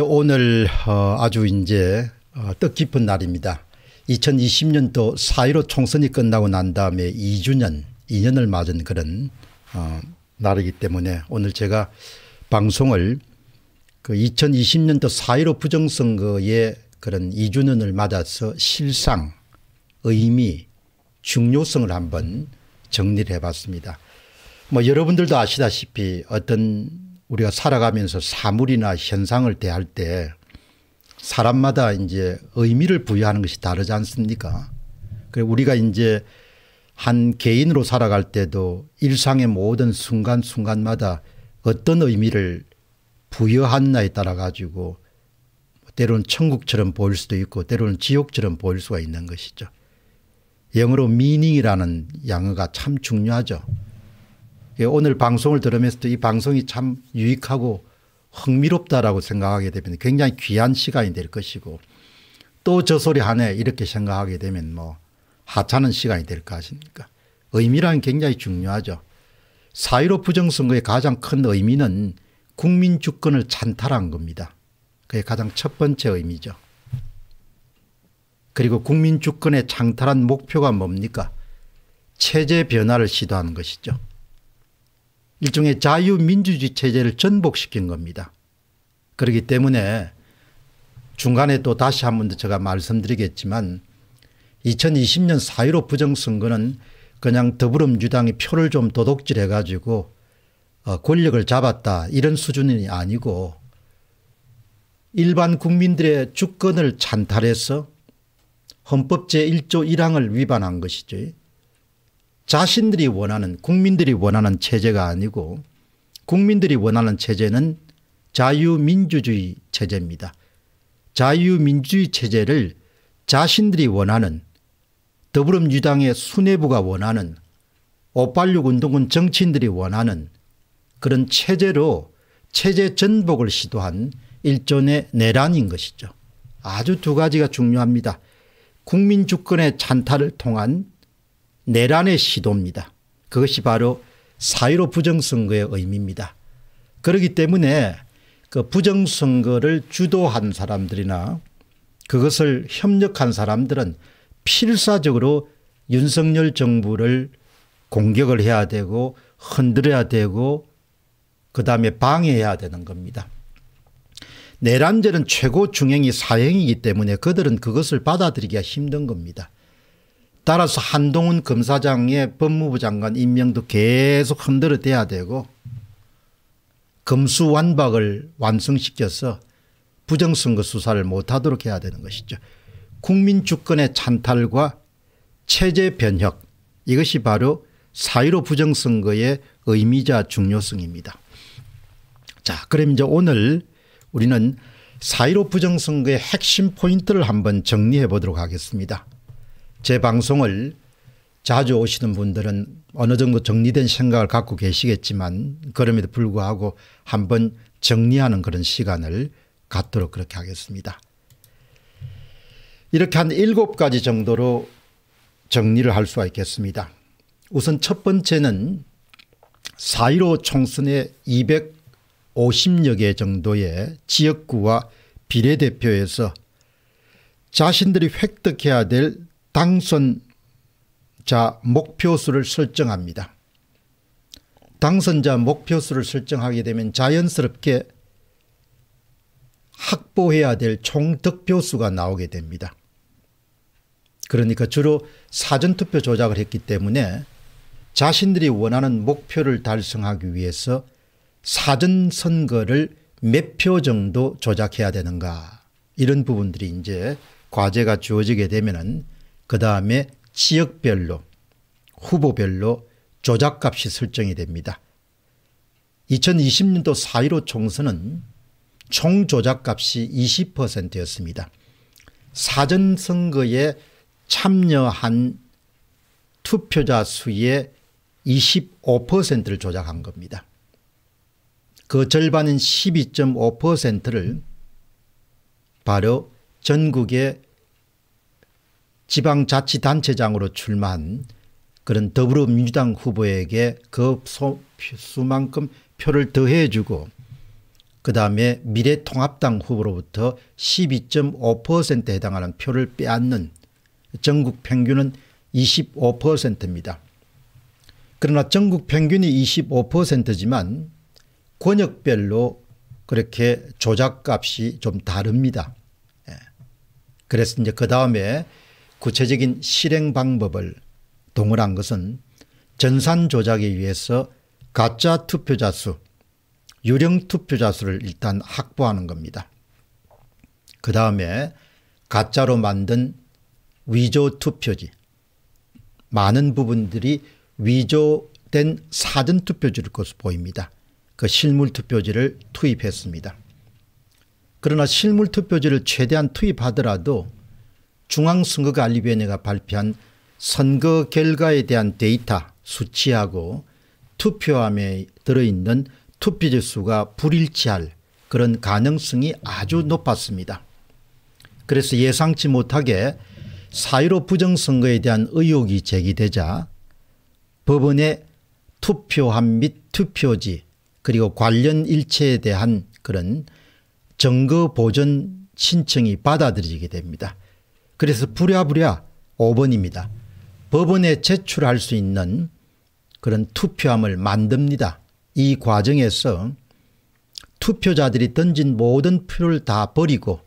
오늘 어, 아주 이제 어, 뜻깊은 날입니다. 2020년도 4.15 총선이 끝나고 난 다음에 2주년, 2년을 맞은 그런 어, 날이기 때문에 오늘 제가 방송을 그 2020년도 4.15 부정선거의 그런 2주년을 맞아서 실상, 의미, 중요성을 한번 정리를 해봤습니다. 뭐 여러분들도 아시다시피 어떤 우리가 살아가면서 사물이나 현상을 대할 때 사람마다 이제 의미를 부여하는 것이 다르지 않습니까? 그래 우리가 이제 한 개인으로 살아갈 때도 일상의 모든 순간순간마다 어떤 의미를 부여하느냐에 따라 가지고 때로는 천국처럼 보일 수도 있고 때로는 지옥처럼 보일 수가 있는 것이죠. 영어로 미닝이라는 양어가 참 중요하죠. 예, 오늘 방송을 들으면서도 이 방송이 참 유익하고 흥미롭다라고 생각하게 되면 굉장히 귀한 시간이 될 것이고 또 저 소리 하네 이렇게 생각하게 되면 뭐 하찮은 시간이 될 것입니까 의미란 굉장히 중요하죠. 4.15 부정선거의 가장 큰 의미는 국민 주권을 찬탈한 겁니다. 그게 가장 첫 번째 의미죠. 그리고 국민 주권의 창탈한 목표가 뭡니까 체제 변화를 시도하는 것이죠. 일종의 자유민주주의 체제를 전복시킨 겁니다. 그렇기 때문에 중간에 또 다시 한 번 더 제가 말씀드리겠지만 2020년 4.15 부정선거는 그냥 더불어민주당이 표를 좀 도둑질해 가지고 어, 권력을 잡았다 이런 수준이 아니고 일반 국민들의 주권을 찬탈해서 헌법 제1조 1항을 위반한 것이죠. 자신들이 원하는 국민들이 원하는 체제가 아니고 국민들이 원하는 체제는 자유민주주의 체제입니다. 자유민주주의 체제를 자신들이 원하는 더불어민주당의 수뇌부가 원하는 586 운동군 정치인들이 원하는 그런 체제로 체제 전복을 시도한 일종의 내란인 것이죠. 아주 두 가지가 중요합니다. 국민 주권의 찬탈을 통한 내란의 시도입니다. 그것이 바로 4.15 부정선거의 의미입니다. 그렇기 때문에 그 부정선거를 주도한 사람들이나 그것을 협력한 사람들은 필사적으로 윤석열 정부를 공격을 해야 되고 흔들어야 되고 그다음에 방해해야 되는 겁니다. 내란죄는 최고 중형이 사형이기 때문에 그들은 그것을 받아들이기가 힘든 겁니다. 따라서 한동훈 검사장의 법무부 장관 임명도 계속 흔들어대야 되고 검수완박을 완성시켜서 부정선거 수사를 못하도록 해야 되는 것이죠. 국민 주권의 찬탈과 체제 변혁 이것이 바로 4.15 부정선거의 의미자 중요성입니다. 자 그럼 이제 오늘 우리는 4.15 부정선거의 핵심 포인트를 한번 정리해 보도록 하겠습니다. 제 방송을 자주 오시는 분들은 어느 정도 정리된 생각을 갖고 계시겠지만 그럼에도 불구하고 한번 정리하는 그런 시간을 갖도록 그렇게 하겠습니다. 이렇게 한 일곱 가지 정도로 정리를 할 수가 있겠습니다. 우선 첫 번째는 4.15 총선의 250여 개 정도의 지역구와 비례대표에서 자신들이 획득해야 될 당선자 목표수를 설정합니다. 당선자 목표수를 설정하게 되면 자연스럽게 확보해야 될 총득표수가 나오게 됩니다. 그러니까 주로 사전투표 조작을 했기 때문에 자신들이 원하는 목표를 달성하기 위해서 사전선거를 몇 표 정도 조작해야 되는가 이런 부분들이 이제 과제가 주어지게 되면 그 다음에 지역별로 후보별로 조작값이 설정이 됩니다. 2020년도 4.15 총선은 총 조작값이 20%였습니다. 사전선거에 참여한 투표자 수의 25%를 조작한 겁니다. 그 절반인 12.5%를 바로 전국의 지방자치단체장으로 출마한 그런 더불어민주당 후보에게 그 수만큼 표를 더해 주고 그 다음에 미래통합당 후보로부터 12.5%에 해당하는 표를 빼앗는 전국 평균은 25%입니다. 그러나 전국 평균이 25%지만 권역별로 그렇게 조작값이 좀 다릅니다. 예. 그래서 이제 그 다음에 구체적인 실행 방법을 동원한 것은 전산 조작에 의해서 가짜 투표자 수, 유령 투표자 수를 일단 확보하는 겁니다. 그 다음에 가짜로 만든 위조 투표지, 많은 부분들이 위조된 사전 투표지일 것으로 보입니다. 그 실물 투표지를 투입했습니다. 그러나 실물 투표지를 최대한 투입하더라도 중앙선거관리위원회가 발표한 선거 결과에 대한 데이터 수치하고 투표함에 들어있는 투표지 수가 불일치할 그런 가능성이 아주 높았습니다. 그래서 예상치 못하게 4.15 부정선거에 대한 의혹이 제기되자 법원의 투표함 및 투표지 그리고 관련 일체에 대한 그런 증거 보전 신청이 받아들여지게 됩니다. 그래서 부랴부랴 5번입니다. 법원에 제출할 수 있는 그런 투표함을 만듭니다. 이 과정에서 투표자들이 던진 모든 표를 다 버리고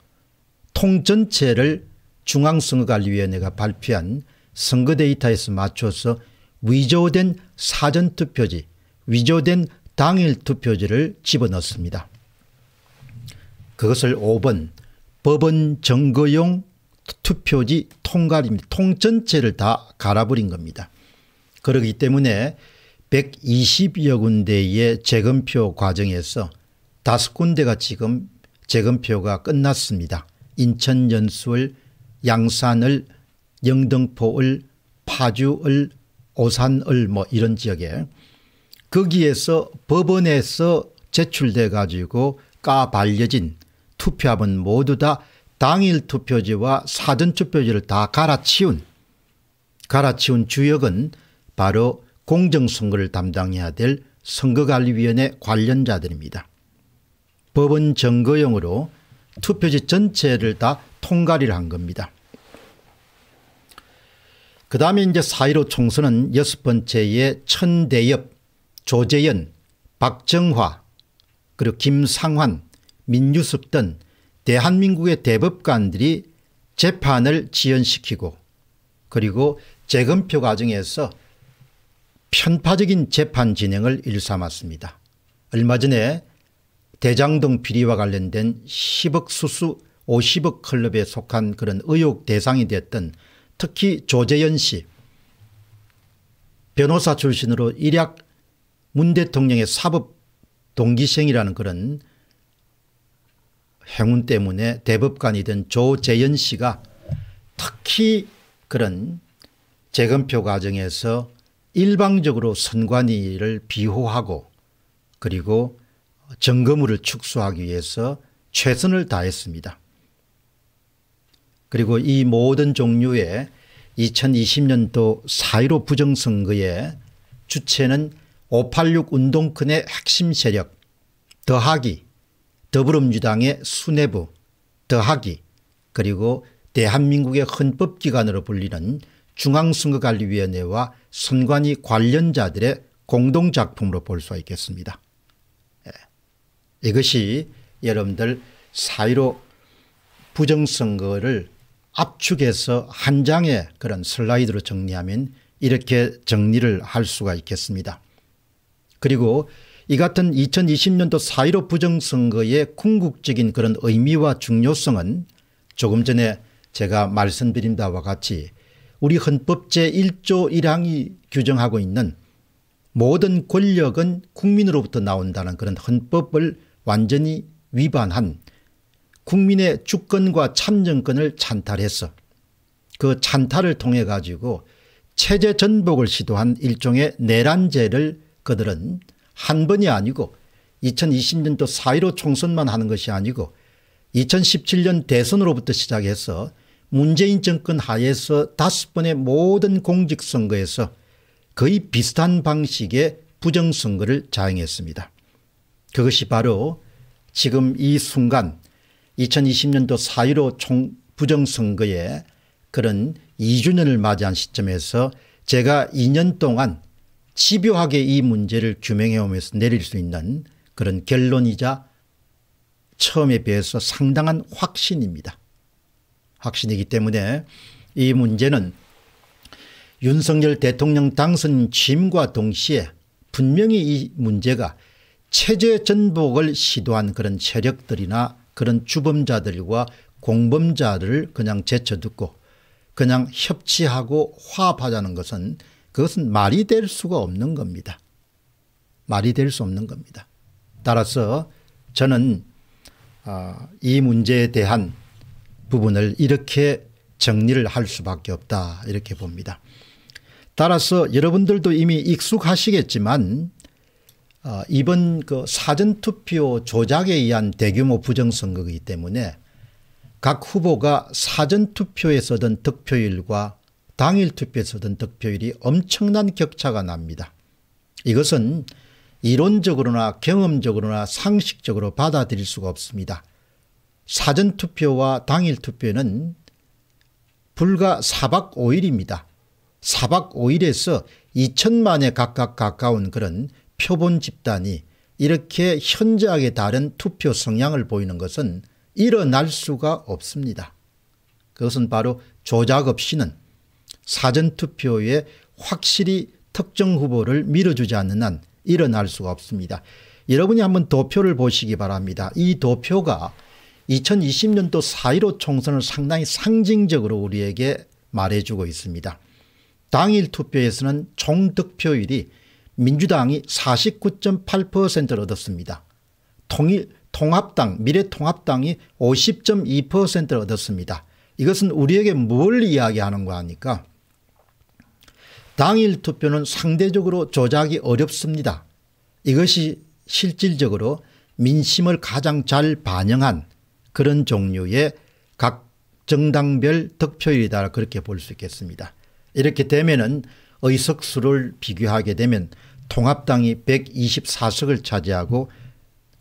통 전체를 중앙선거관리위원회가 발표한 선거 데이터에서 맞춰서 위조된 사전투표지 위조된 당일 투표지를 집어넣습니다. 그것을 5번 법원 증거용 투표지 통갈입니다. 통 전체를 다 갈아버린 겁니다. 그렇기 때문에 120여 군데의 재검표 과정에서 다섯 군데가 지금 재검표가 끝났습니다. 인천 연수을 양산을 영등포을 파주을 오산을 뭐 이런 지역에 거기에서 법원에서 제출돼 가지고 까발려진 투표함은 모두 다 당일 투표지와 사전 투표지를 다 갈아치운 갈아치운 주역은 바로 공정선거를 담당해야 될 선거관리위원회 관련자들입니다. 법원 증거용으로 투표지 전체를 다 통과를 한 겁니다. 그 다음에 이제 4.15 총선은 여섯 번째에 천대엽, 조재현, 박정화, 그리고 김상환, 민유섭 등 대한민국의 대법관들이 재판을 지연시키고 그리고 재검표 과정에서 편파적인 재판 진행을 일삼았습니다. 얼마 전에 대장동 비리와 관련된 10억 수수 50억 클럽에 속한 그런 의혹 대상이 되었던 특히 조재현 씨 변호사 출신으로 일약 문 대통령의 사법 동기생이라는 그런 행운 때문에 대법관이 된 조재현 씨가 특히 그런 재검표 과정에서 일방적으로 선관위를 비호하고 그리고 증거물을 축소하기 위해서 최선을 다했습니다. 그리고 이 모든 종류의 2020년도 4.15 부정선거의 주체는 586 운동권의 핵심 세력 더하기 더불어민주당의 수뇌부 더하기 그리고 대한민국의 헌법기관으로 불리는 중앙선거관리위원회와 선관위 관련자들의 공동작품으로 볼 수가 있겠습니다. 예. 이것이 여러분들 4.15 부정선거를 압축해서 한 장의 그런 슬라이드로 정리하면 이렇게 정리를 할 수가 있겠습니다. 그리고 이 같은 2020년도 4.15 부정선거의 궁극적인 그런 의미와 중요성은 조금 전에 제가 말씀드린 바와 같이 우리 헌법 제1조 1항이 규정하고 있는 모든 권력은 국민으로부터 나온다는 그런 헌법을 완전히 위반한 국민의 주권과 참정권을 찬탈해서 그 찬탈을 통해 가지고 체제 전복을 시도한 일종의 내란죄를 그들은 한 번이 아니고 2020년도 4.15 총선만 하는 것이 아니고 2017년 대선으로부터 시작해서 문재인 정권 하에서 다섯 번의 모든 공직선거에서 거의 비슷한 방식의 부정선거를 자행했습니다. 그것이 바로 지금 이 순간 2020년도 4.15 총 부정선거에 그런 2주년을 맞이한 시점에서 제가 2년 동안 집요하게 이 문제를 규명해 오면서 내릴 수 있는 그런 결론이자 처음에 비해서 상당한 확신입니다. 확신이기 때문에 이 문제는 윤석열 대통령 당선 취임과 동시에 분명히 이 문제가 체제 전복을 시도한 그런 세력들이나 그런 주범자들과 공범자를 그냥 제쳐두고 그냥 협치하고 화합하자는 것은 그것은 말이 될 수가 없는 겁니다. 말이 될 수 없는 겁니다. 따라서 저는 어, 이 문제에 대한 부분을 이렇게 정리를 할 수밖에 없다 이렇게 봅니다. 따라서 여러분들도 이미 익숙하시겠지만 어, 이번 그 사전투표 조작에 의한 대규모 부정선거이기 때문에 각 후보가 사전투표에서 얻은 득표율과 당일 투표에서 얻은 득표율이 엄청난 격차가 납니다. 이것은 이론적으로나 경험적으로나 상식적으로 받아들일 수가 없습니다. 사전투표와 당일투표는 불과 4박 5일입니다. 4박 5일에서 2천만에 각각 가까운 그런 표본 집단이 이렇게 현저하게 다른 투표 성향을 보이는 것은 일어날 수가 없습니다. 그것은 바로 조작 없이는 사전투표에 확실히 특정 후보를 밀어주지 않는 한 일어날 수가 없습니다. 여러분이 한번 도표를 보시기 바랍니다. 이 도표가 2020년도 4.15 총선을 상당히 상징적으로 우리에게 말해주고 있습니다. 당일 투표에서는 총 득표율이 민주당이 49.8%를 얻었습니다. 통일 통합당 미래통합당이 50.2%를 얻었습니다. 이것은 우리에게 뭘 이야기하는 거 아닙니까 당일 투표는 상대적으로 조작이 어렵습니다. 이것이 실질적으로 민심을 가장 잘 반영한 그런 종류의 각 정당별 득표율이다 그렇게 볼 수 있겠습니다. 이렇게 되면 의석수를 비교하게 되면 통합당이 124석을 차지하고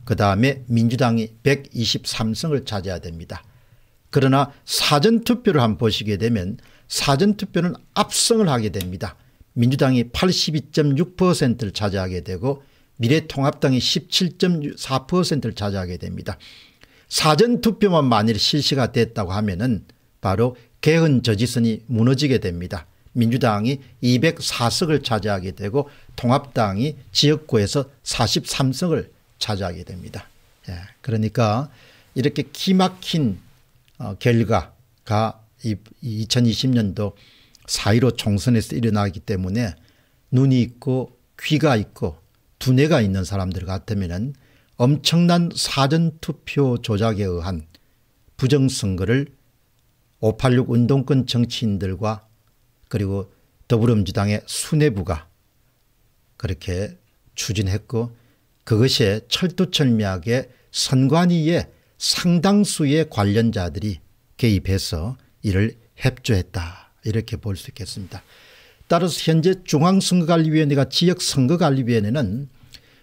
그 다음에 민주당이 123석을 차지해야 됩니다. 그러나 사전투표를 한번 보시게 되면 사전투표는 압승을 하게 됩니다. 민주당이 82.6%를 차지하게 되고 미래통합당이 17.4%를 차지하게 됩니다. 사전투표만 만일 실시가 됐다고 하면 바로 개헌 저지선이 무너지게 됩니다. 민주당이 204석을 차지하게 되고 통합당이 지역구에서 43석을 차지하게 됩니다. 예, 그러니까 이렇게 기막힌 어, 결과가 2020년도 4.15 총선에서 일어나기 때문에 눈이 있고 귀가 있고 두뇌가 있는 사람들 같으면 엄청난 사전투표 조작에 의한 부정선거를 586 운동권 정치인들과 그리고 더불어민주당의 수뇌부가 그렇게 추진했고 그것에 철두철미하게 선관위의 상당수의 관련자들이 개입해서 이를 협조했다 이렇게 볼 수 있겠습니다. 따라서 현재 중앙선거관리위원회가 지역선거관리위원회는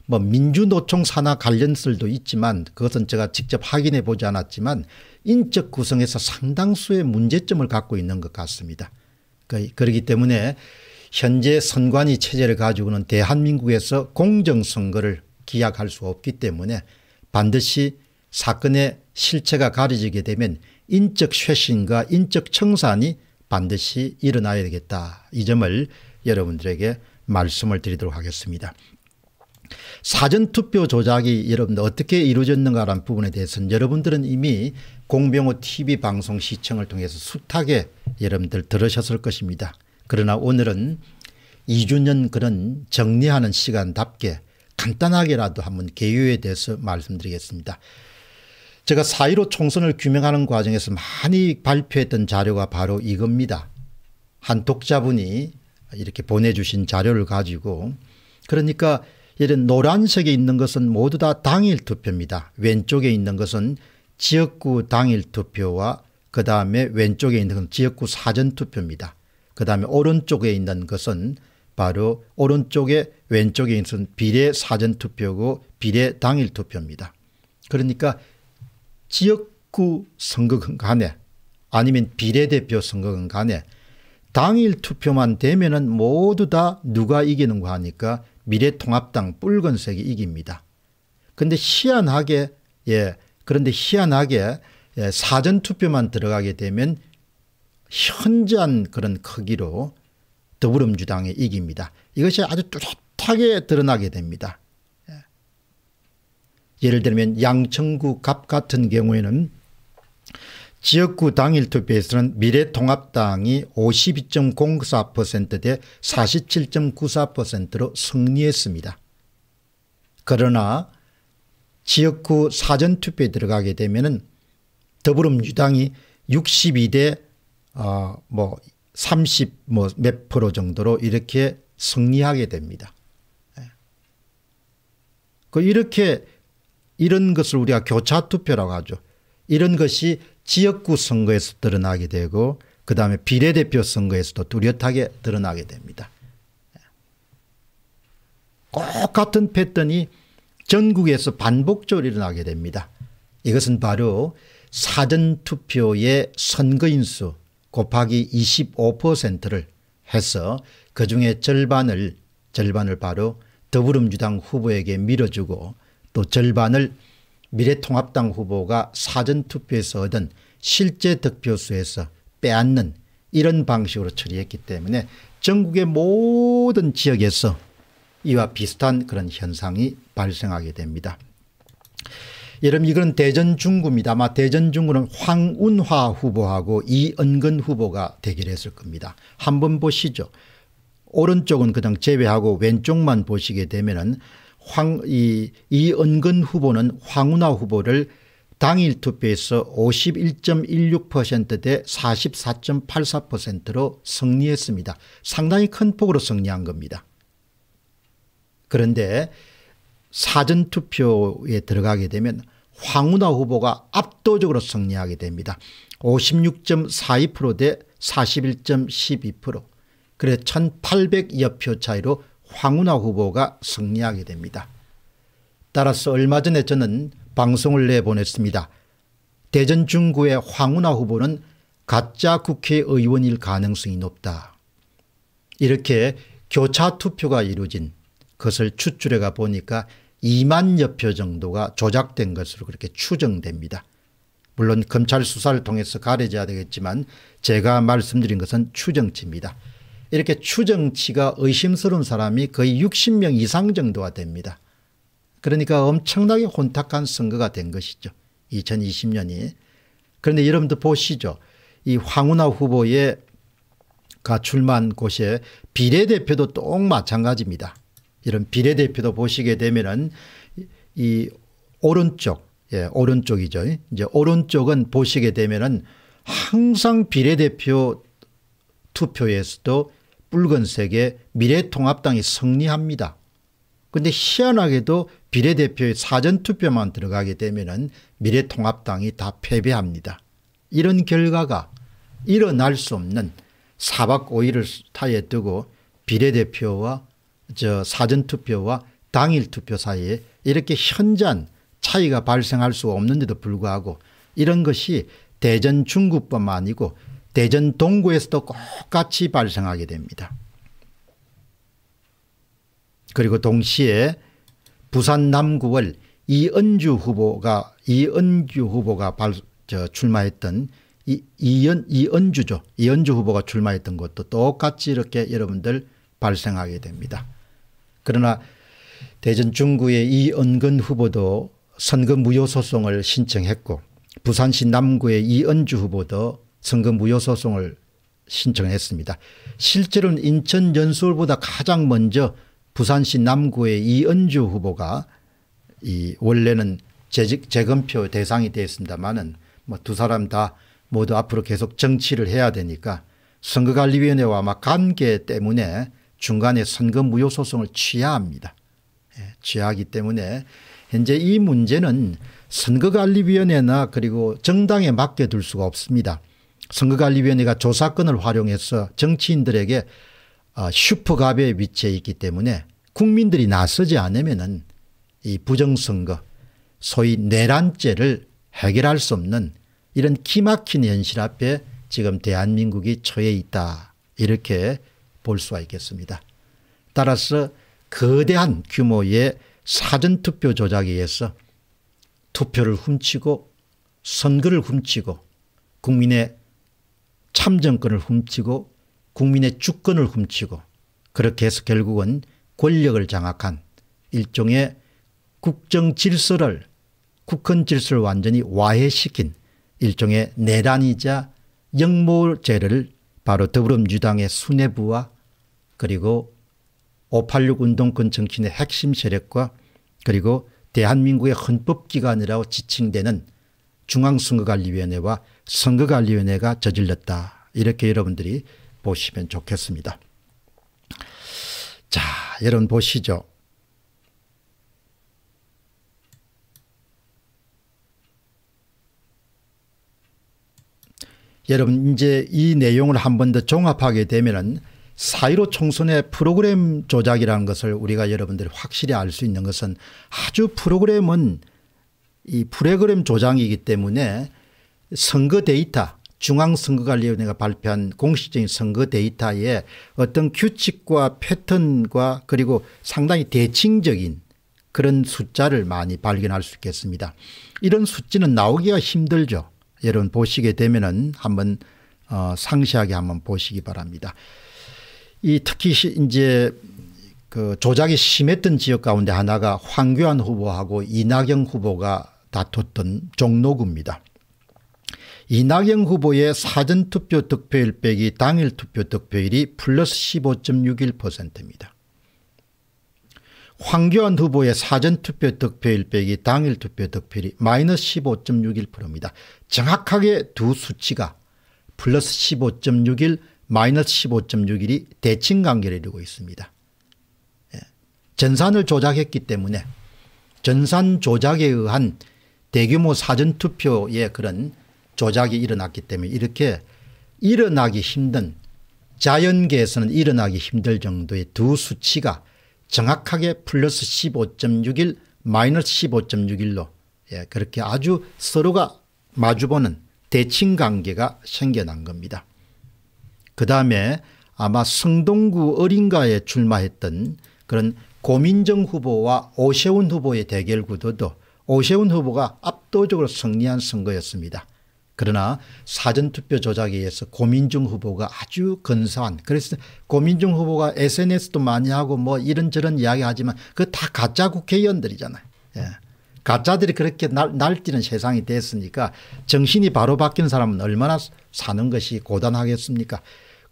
뭐 민주노총 산하 관련설도 있지만 그것은 제가 직접 확인해 보지 않았지만 인적 구성에서 상당수의 문제점을 갖고 있는 것 같습니다. 그, 그렇기 때문에 현재 선관위 체제를 가지고는 대한민국에서 공정선거를 기약할 수 없기 때문에 반드시 사건의 실체가 가려지게 되면 인적 쇄신과 인적 청산이 반드시 일어나야 되겠다. 이 점을 여러분들에게 말씀을 드리도록 하겠습니다. 사전투표 조작이 여러분들 어떻게 이루어졌는가라는 부분에 대해서는 여러분들은 이미 공병호 tv 방송 시청을 통해서 숱하게 여러분들 들으셨을 것입니다. 그러나 오늘은 2주년 그런 정리하는 시간답게 간단하게라도 한번 개요에 대해서 말씀드리겠습니다. 제가 4.15 총선을 규명하는 과정에서 많이 발표했던 자료가 바로 이겁니다. 한 독자분이 이렇게 보내주신 자료를 가지고 그러니까 이런 노란색에 있는 것은 모두 다 당일 투표입니다. 왼쪽에 있는 것은 지역구 당일 투표와 그 다음에 왼쪽에 있는 것은 지역구 사전 투표입니다. 그 다음에 오른쪽에 있는 것은 바로 오른쪽에 왼쪽에 있는 비례 사전 투표고 비례 당일 투표입니다. 그러니까 지역구 선거건 간에 아니면 비례대표 선거건 간에 당일 투표만 되면은 모두 다 누가 이기는 거 하니까 미래통합당 붉은색이 이깁니다. 근데 희한하게 예 그런데 희한하게 예, 사전투표만 들어가게 되면 현저한 그런 크기로 더불어민주당이 이깁니다. 이것이 아주 뚜렷하게 드러나게 됩니다. 예. 예를 들면 양천구 갑 같은 경우에는 지역구 당일 투표에서는 미래통합당이 52.04%대 47.94%로 승리했습니다. 그러나 지역구 사전투표에 들어가게 되면 더불어민주당이 62대 어, 뭐 30뭐몇 프로 정도로 이렇게 승리하게 됩니다. 예. 그 이렇게 이런 것을 우리가 교차 투표라고 하죠. 이런 것이 지역구 선거에서 드러나게 되고 그 다음에 비례대표 선거에서도 뚜렷하게 드러나게 됩니다. 꼭 같은 패턴이 전국에서 반복적으로 일어나게 됩니다. 이것은 바로 사전투표의 선거인수 곱하기 25%를 해서 그중에 절반을 절반을 바로 더불어민주당 후보에게 밀어주고 또 절반을 미래통합당 후보가 사전투표에서 얻은 실제 득표수에서 빼앗는 이런 방식으로 처리했기 때문에 전국의 모든 지역에서 이와 비슷한 그런 현상이 발생하게 됩니다. 여러분 이건 대전 중구입니다. 아마 대전 중구는 황운화 후보하고 이은근 후보가 대결했을 겁니다. 한번 보시죠. 오른쪽은 그냥 제외하고 왼쪽만 보시게 되면은 황, 이, 이은근 후보는 황운하 후보를 당일 투표에서 51.16%대 44.84%로 승리했습니다. 상당히 큰 폭으로 승리한 겁니다. 그런데 사전투표에 들어가게 되면 황운하 후보가 압도적으로 승리하게 됩니다. 56.42%대 41.12% 그래 1800여 표 차이로 황운하 후보가 승리하게 됩니다. 따라서 얼마 전에 저는 방송을 내보냈습니다. 대전 중구의 황운하 후보는 가짜 국회의원일 가능성이 높다. 이렇게 교차 투표가 이루어진 것을 추출해 가 보니까 2만여 표 정도가 조작된 것으로 그렇게 추정됩니다. 물론 검찰 수사를 통해서 가려져야 되겠지만 제가 말씀드린 것은 추정치입니다. 이렇게 추정치가 의심스러운 사람이 거의 60명 이상 정도가 됩니다. 그러니까 엄청나게 혼탁한 선거가 된 것이죠. 2020년이. 그런데 여러분들 보시죠. 이 황운하 후보의 가 출마한 곳에 비례대표도 똑 마찬가지입니다. 이런 비례대표도 보시게 되면은 이 오른쪽 예, 오른쪽이죠. 이제 오른쪽은 보시게 되면은 항상 비례대표 투표에서도 붉은색의 미래통합당이 승리합니다. 그런데 희한하게도 비례대표의 사전투표만 들어가게 되면 미래통합당이 다 패배합니다. 이런 결과가 일어날 수 없는 4박 5일을 타에 두고 비례대표와 저 사전투표와 당일투표 사이에 이렇게 현저한 차이가 발생할 수 없는데도 불구하고 이런 것이 대전 중구뿐만 아니고 대전 동구에서도 똑같이 발생하게 됩니다. 그리고 동시에 부산 남구을 이은주 후보가 이은주 후보가 발, 저, 출마했던 이, 이연, 이은주죠. 이은주 후보가 출마했던 것도 똑같이 이렇게 여러분들 발생하게 됩니다. 그러나 대전 중구의 이은근 후보도 선거 무효 소송을 신청했고 부산시 남구의 이은주 후보도 선거 무효 소송을 신청했습니다. 실제로는 인천 연수울보다 가장 먼저 부산시 남구의 이은주 후보가 이 원래는 재검표 대상이 되었습니다마는 뭐두 사람 다 모두 앞으로 계속 정치를 해야 되니까 선거관리위원회와 아마 관계 때문에 중간에 선거 무효 소송을 취해야 합니다. 예, 취하기 때문에 현재 이 문제는 선거관리위원회나 그리고 정당에 맡겨둘 수가 없습니다. 선거관리위원회가 조사권을 활용해서 정치인들에게 어, 슈퍼갑의 위치에 있기 때문에 국민들이 나서지 않으면 이 부정선거 소위 내란죄를 해결할 수 없는 이런 기막힌 현실 앞에 지금 대한민국이 처해 있다 이렇게 볼 수가 있겠습니다. 따라서 거대한 규모의 사전투표 조작에 의해서 투표를 훔치고 선거를 훔치고 국민의 참정권을 훔치고 국민의 주권을 훔치고 그렇게 해서 결국은 권력을 장악한 일종의 국정 질서를 국헌 질서를 완전히 와해시킨 일종의 내란이자 역모죄를 바로 더불어민주당의 수뇌부와 그리고 586 운동권 정치인의 핵심 세력과 그리고 대한민국의 헌법기관이라고 지칭되는 중앙선거관리위원회와 선거관리위원회가 저질렀다. 이렇게 여러분들이 보시면 좋겠습니다. 자 여러분 보시죠. 여러분 이제 이 내용을 한 번 더 종합하게 되면은 4.15 총선의 프로그램 조작이라는 것을 우리가 여러분들이 확실히 알 수 있는 것은 아주 프로그램은 이 프로그램 조작이기 때문에 선거 데이터 중앙선거관리위원회가 발표한 공식적인 선거 데이터에 어떤 규칙과 패턴과 그리고 상당히 대칭적인 그런 숫자를 많이 발견할 수 있겠습니다. 이런 수치는 나오기가 힘들죠. 여러분 보시게 되면은 한번 어 상세하게 한번 보시기 바랍니다. 이 특히 이제 그 조작이 심했던 지역 가운데 하나가 황교안 후보하고 이낙연 후보가 다퉜던 종로구입니다. 이낙연 후보의 사전투표 득표율 빼기 당일 투표 득표율이 플러스 15.61%입니다. 황교안 후보의 사전투표 득표율 빼기 당일 투표 득표율이 마이너스 15.61%입니다. 정확하게 두 수치가 플러스 15.61 마이너스 15.61이 대칭 관계를 이루고 있습니다. 예. 전산을 조작했기 때문에 전산 조작에 의한 대규모 사전투표의 그런 조작이 일어났기 때문에 이렇게 일어나기 힘든 자연계에서는 일어나기 힘들 정도의 두 수치가 정확하게 플러스 15.61 마이너스 15.61로 예, 그렇게 아주 서로가 마주보는 대칭 관계가 생겨난 겁니다. 그 다음에 아마 성동구 어린가에 출마했던 그런 고민정 후보와 오세훈 후보의 대결 구도도 오세훈 후보가 압도적으로 승리한 선거였습니다. 그러나 사전투표 조작에 의해서 고민중 후보가 아주 근사한 그래서 고민중 후보가 SNS도 많이 하고 뭐 이런저런 이야기 하지만 그 다 가짜 국회의원들이잖아요. 예. 가짜들이 그렇게 날, 날뛰는 세상이 됐으니까 정신이 바로 바뀐 사람은 얼마나 사는 것이 고단하겠습니까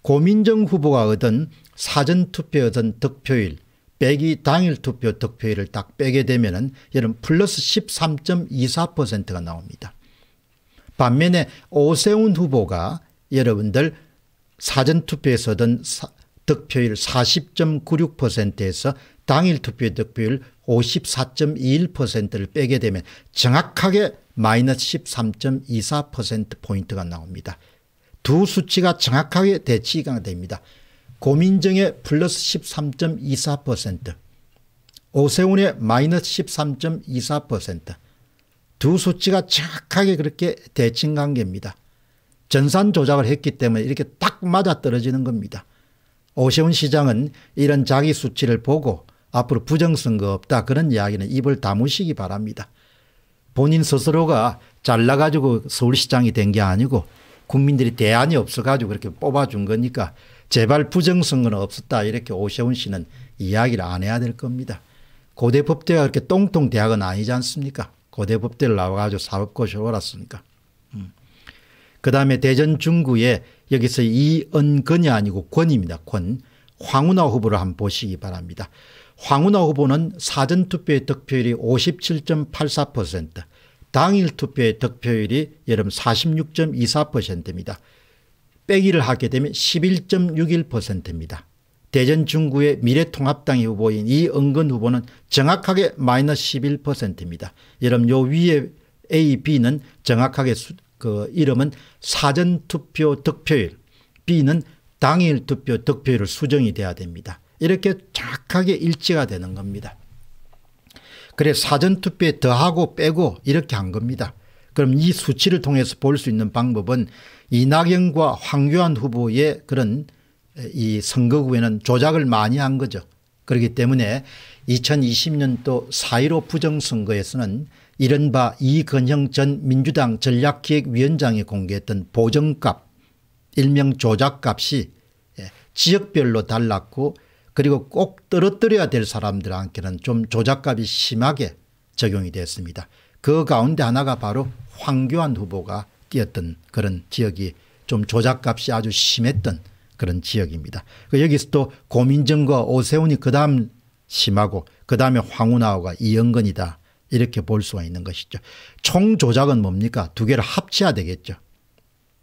고민정 후보가 얻은 사전투표 얻은 득표율 빼기 당일 투표 득표율을 딱 빼게 되면 여러분 플러스 13.24%가 나옵니다. 반면에 오세훈 후보가 여러분들 사전투표에서 얻은 득표율 40.96%에서 당일 투표 득표율 54.21%를 빼게 되면 정확하게 마이너스 13.24%포인트가 나옵니다. 두 수치가 정확하게 대치가 됩니다. 고민정의 플러스 13.24% 오세훈의 마이너스 13.24% 두 수치가 정확하게 그렇게 대칭 관계입니다. 전산 조작을 했기 때문에 이렇게 딱 맞아 떨어지는 겁니다. 오세훈 시장은 이런 자기 수치를 보고 앞으로 부정선거 없다 그런 이야기는 입을 다무시기 바랍니다. 본인 스스로가 잘나가지고 서울시장이 된 게 아니고 국민들이 대안이 없어가지고 그렇게 뽑아준 거니까 제발 부정선거는 없었다 이렇게 오세훈 씨는 이야기를 안 해야 될 겁니다. 고대 법대가 그렇게 똥똥 대학은 아니지 않습니까 고대 법대를 나와가지고 사법고시 올랐으니까. 음. 그 다음에 대전 중구에 여기서 이은근이 아니고 권입니다. 권. 황운하 후보를 한번 보시기 바랍니다. 황운하 후보는 사전투표의 득표율이 57.84% 당일 투표의 득표율이 여러분 46.24%입니다. 빼기를 하게 되면 11.61%입니다. 대전 중구의 미래통합당 후보인 이은근 후보는 정확하게 마이너스 11%입니다. 여러분 요 위에 A, B는 정확하게 수, 그 이름은 사전투표 득표율 B는 당일 투표 득표율을 수정이 돼야 됩니다. 이렇게 정확하게 일치가 되는 겁니다. 그래 사전투표에 더하고 빼고 이렇게 한 겁니다. 그럼 이 수치를 통해서 볼 수 있는 방법은 이낙연과 황교안 후보의 그런 이 선거구에는 조작을 많이 한 거죠. 그렇기 때문에 2020년도 4.15 부정선거에서는 이른바 이건형 전 민주당 전략기획위원장이 공개했던 보정값 일명 조작값이 예, 지역별로 달랐고 그리고 꼭 떨어뜨려야 될 사람들한테는 좀 조작값이 심하게 적용이 됐습니다. 그 가운데 하나가 바로 황교안 후보가 뛰었던 그런 지역이 좀 조작값이 아주 심했던 그런 지역입니다. 그 여기서 또 고민정과 오세훈이 그 다음 심하고 그 다음에 황운하오가 이영건이다 이렇게 볼 수가 있는 것이죠. 총 조작은 뭡니까 두 개를 합쳐야 되겠죠.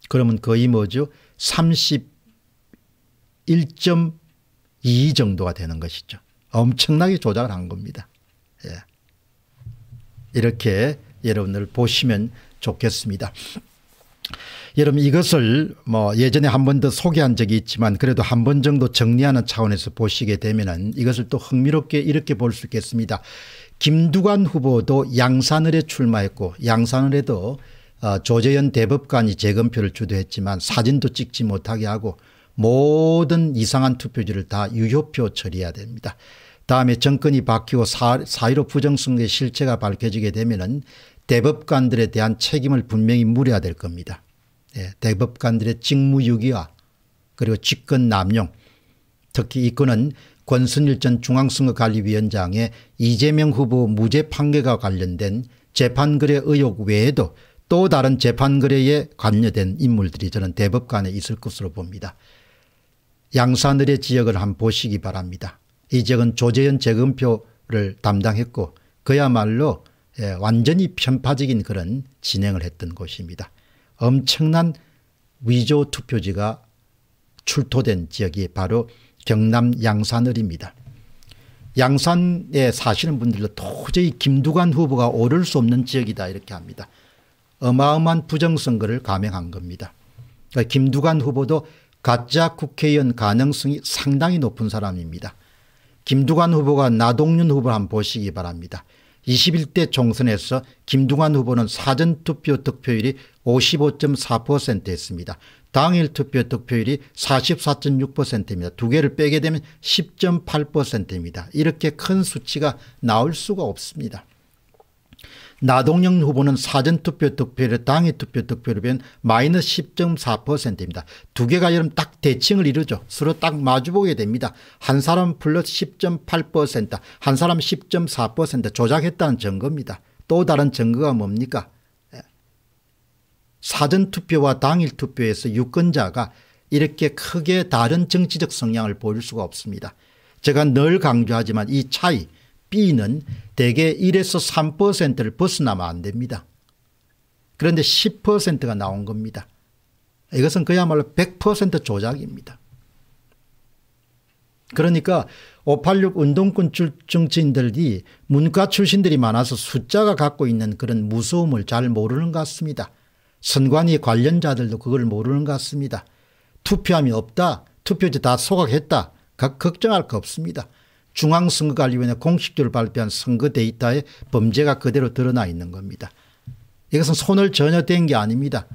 그러면 거의 뭐죠 31.2 정도가 되는 것이죠. 엄청나게 조작을 한 겁니다. 예. 이렇게 여러분들 보시면 좋겠습니다. 여러분 이것을 뭐 예전에 한 번 더 소개한 적이 있지만 그래도 한 번 정도 정리하는 차원에서 보시게 되면은 이것을 또 흥미롭게 이렇게 볼 수 있겠습니다. 김두관 후보도 양산을에 출마했고 양산을에도 어, 조재현 대법관이 재검표를 주도했지만 사진도 찍지 못하게 하고 모든 이상한 투표지를 다 유효표 처리해야 됩니다. 다음에 정권이 바뀌고 4.15 부정선거의 실체가 밝혀지게 되면 대법관들에 대한 책임을 분명히 물어야 될 겁니다. 예, 대법관들의 직무유기와 그리고 직권 남용 특히 이 건은 권순일 전 중앙선거관리위원장의 이재명 후보 무죄 판결과 관련된 재판거래 의혹 외에도 또 다른 재판거래에 관여된 인물들이 저는 대법관에 있을 것으로 봅니다. 양산을의 지역을 한번 보시기 바랍니다. 이 지역은 조재현 재검표를 담당했고 그야말로 예, 완전히 편파적인 그런 진행을 했던 곳입니다. 엄청난 위조 투표지가 출토된 지역이 바로 경남 양산을입니다. 양산에 사시는 분들도 도저히 김두관 후보가 오를 수 없는 지역이다 이렇게 합니다. 어마어마한 부정선거를 감행한 겁니다. 그러니까 김두관 후보도 가짜 국회의원 가능성이 상당히 높은 사람입니다. 김두관 후보가 나동윤 후보를 한번 보시기 바랍니다. 21대 총선에서 김두관 후보는 사전투표 득표율이 55.4%였습니다. 당일 투표 득표율이 44.6%입니다. 두 개를 빼게 되면 10.8%입니다. 이렇게 큰 수치가 나올 수가 없습니다. 나동영 후보는 사전투표 득표율 당일 투표 득표율은 마이너스 10.4%입니다. 두 개가 여러분 딱 대칭을 이루죠. 서로 딱 마주보게 됩니다. 한 사람 플러스 10.8%한 사람 10.4% 조작했다는 증거입니다. 또 다른 증거가 뭡니까 예. 사전투표와 당일투표에서 유권자가 이렇게 크게 다른 정치적 성향을 보일 수가 없습니다. 제가 늘 강조하지만 이 차이 B는 대개 1에서 3%를 벗어나면 안 됩니다. 그런데 10%가 나온 겁니다. 이것은 그야말로 100% 조작입니다. 그러니까 586 운동권 정치인들이 문과 출신들이 많아서 숫자가 갖고 있는 그런 무서움을 잘 모르는 것 같습니다. 선관위 관련자들도 그걸 모르는 것 같습니다. 투표함이 없다. 투표지 다 소각했다. 걱정할 거 없습니다. 중앙선거관리위원회 공식적으로 발표한 선거 데이터에 범죄가 그대로 드러나 있는 겁니다. 이것은 손을 전혀 댄 게 아닙니다.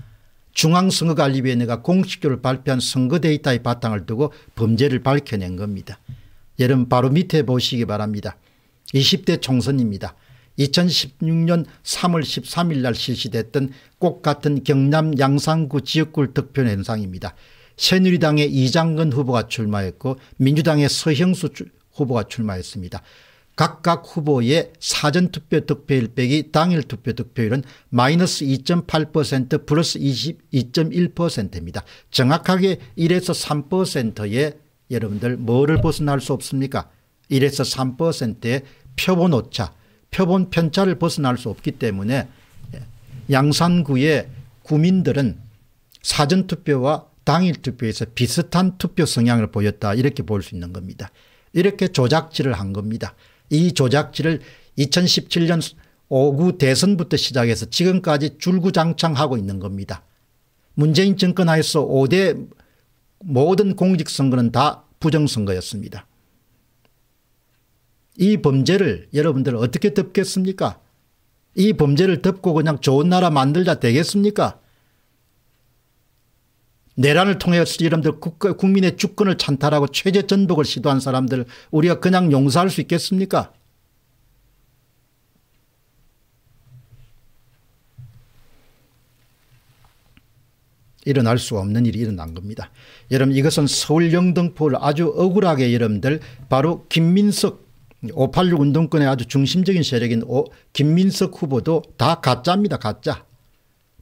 중앙선거관리위원회가 공식적으로 발표한 선거 데이터의 바탕을 두고 범죄를 밝혀낸 겁니다. 여러분 바로 밑에 보시기 바랍니다. 20대 총선입니다. 2016년 3월 13일 날 실시됐던 꼭 같은 경남 양산구 지역구 득표 현상입니다. 새누리당의 이장근 후보가 출마했고 민주당의 서형수 후보가 출마했습니다. 각각 후보의 사전투표 득표율 빼기 당일 투표 득표율은 마이너스 2.8% 플러스 22.1%입니다. 정확하게 1에서 3%의 여러분들 뭐를 벗어날 수 없습니까 1에서 3%의 표본 오차 표본 편차를 벗어날 수 없기 때문에 양산구의 구민들은 사전투표와 당일 투표에서 비슷한 투표 성향을 보였다 이렇게 볼 수 있는 겁니다. 이렇게 조작질을 한 겁니다. 이 조작질을 2017년 5구 대선부터 시작해서 지금까지 줄구장창하고 있는 겁니다. 문재인 정권 하에서 5대 모든 공직선거는 다 부정선거였습니다. 이 범죄를 여러분들 어떻게 덮겠습니까 이 범죄를 덮고 그냥 좋은 나라 만들자 되겠습니까 내란을 통해서 여러분들 국민의 주권을 찬탈하고 체제 전복을 시도한 사람들 우리가 그냥 용서할 수 있겠습니까 일어날 수 없는 일이 일어난 겁니다. 여러분 이것은 서울 영등포를 아주 억울하게 여러분들 바로 김민석 586 운동권의 아주 중심적인 세력인 오, 김민석 후보도 다 가짜입니다. 가짜.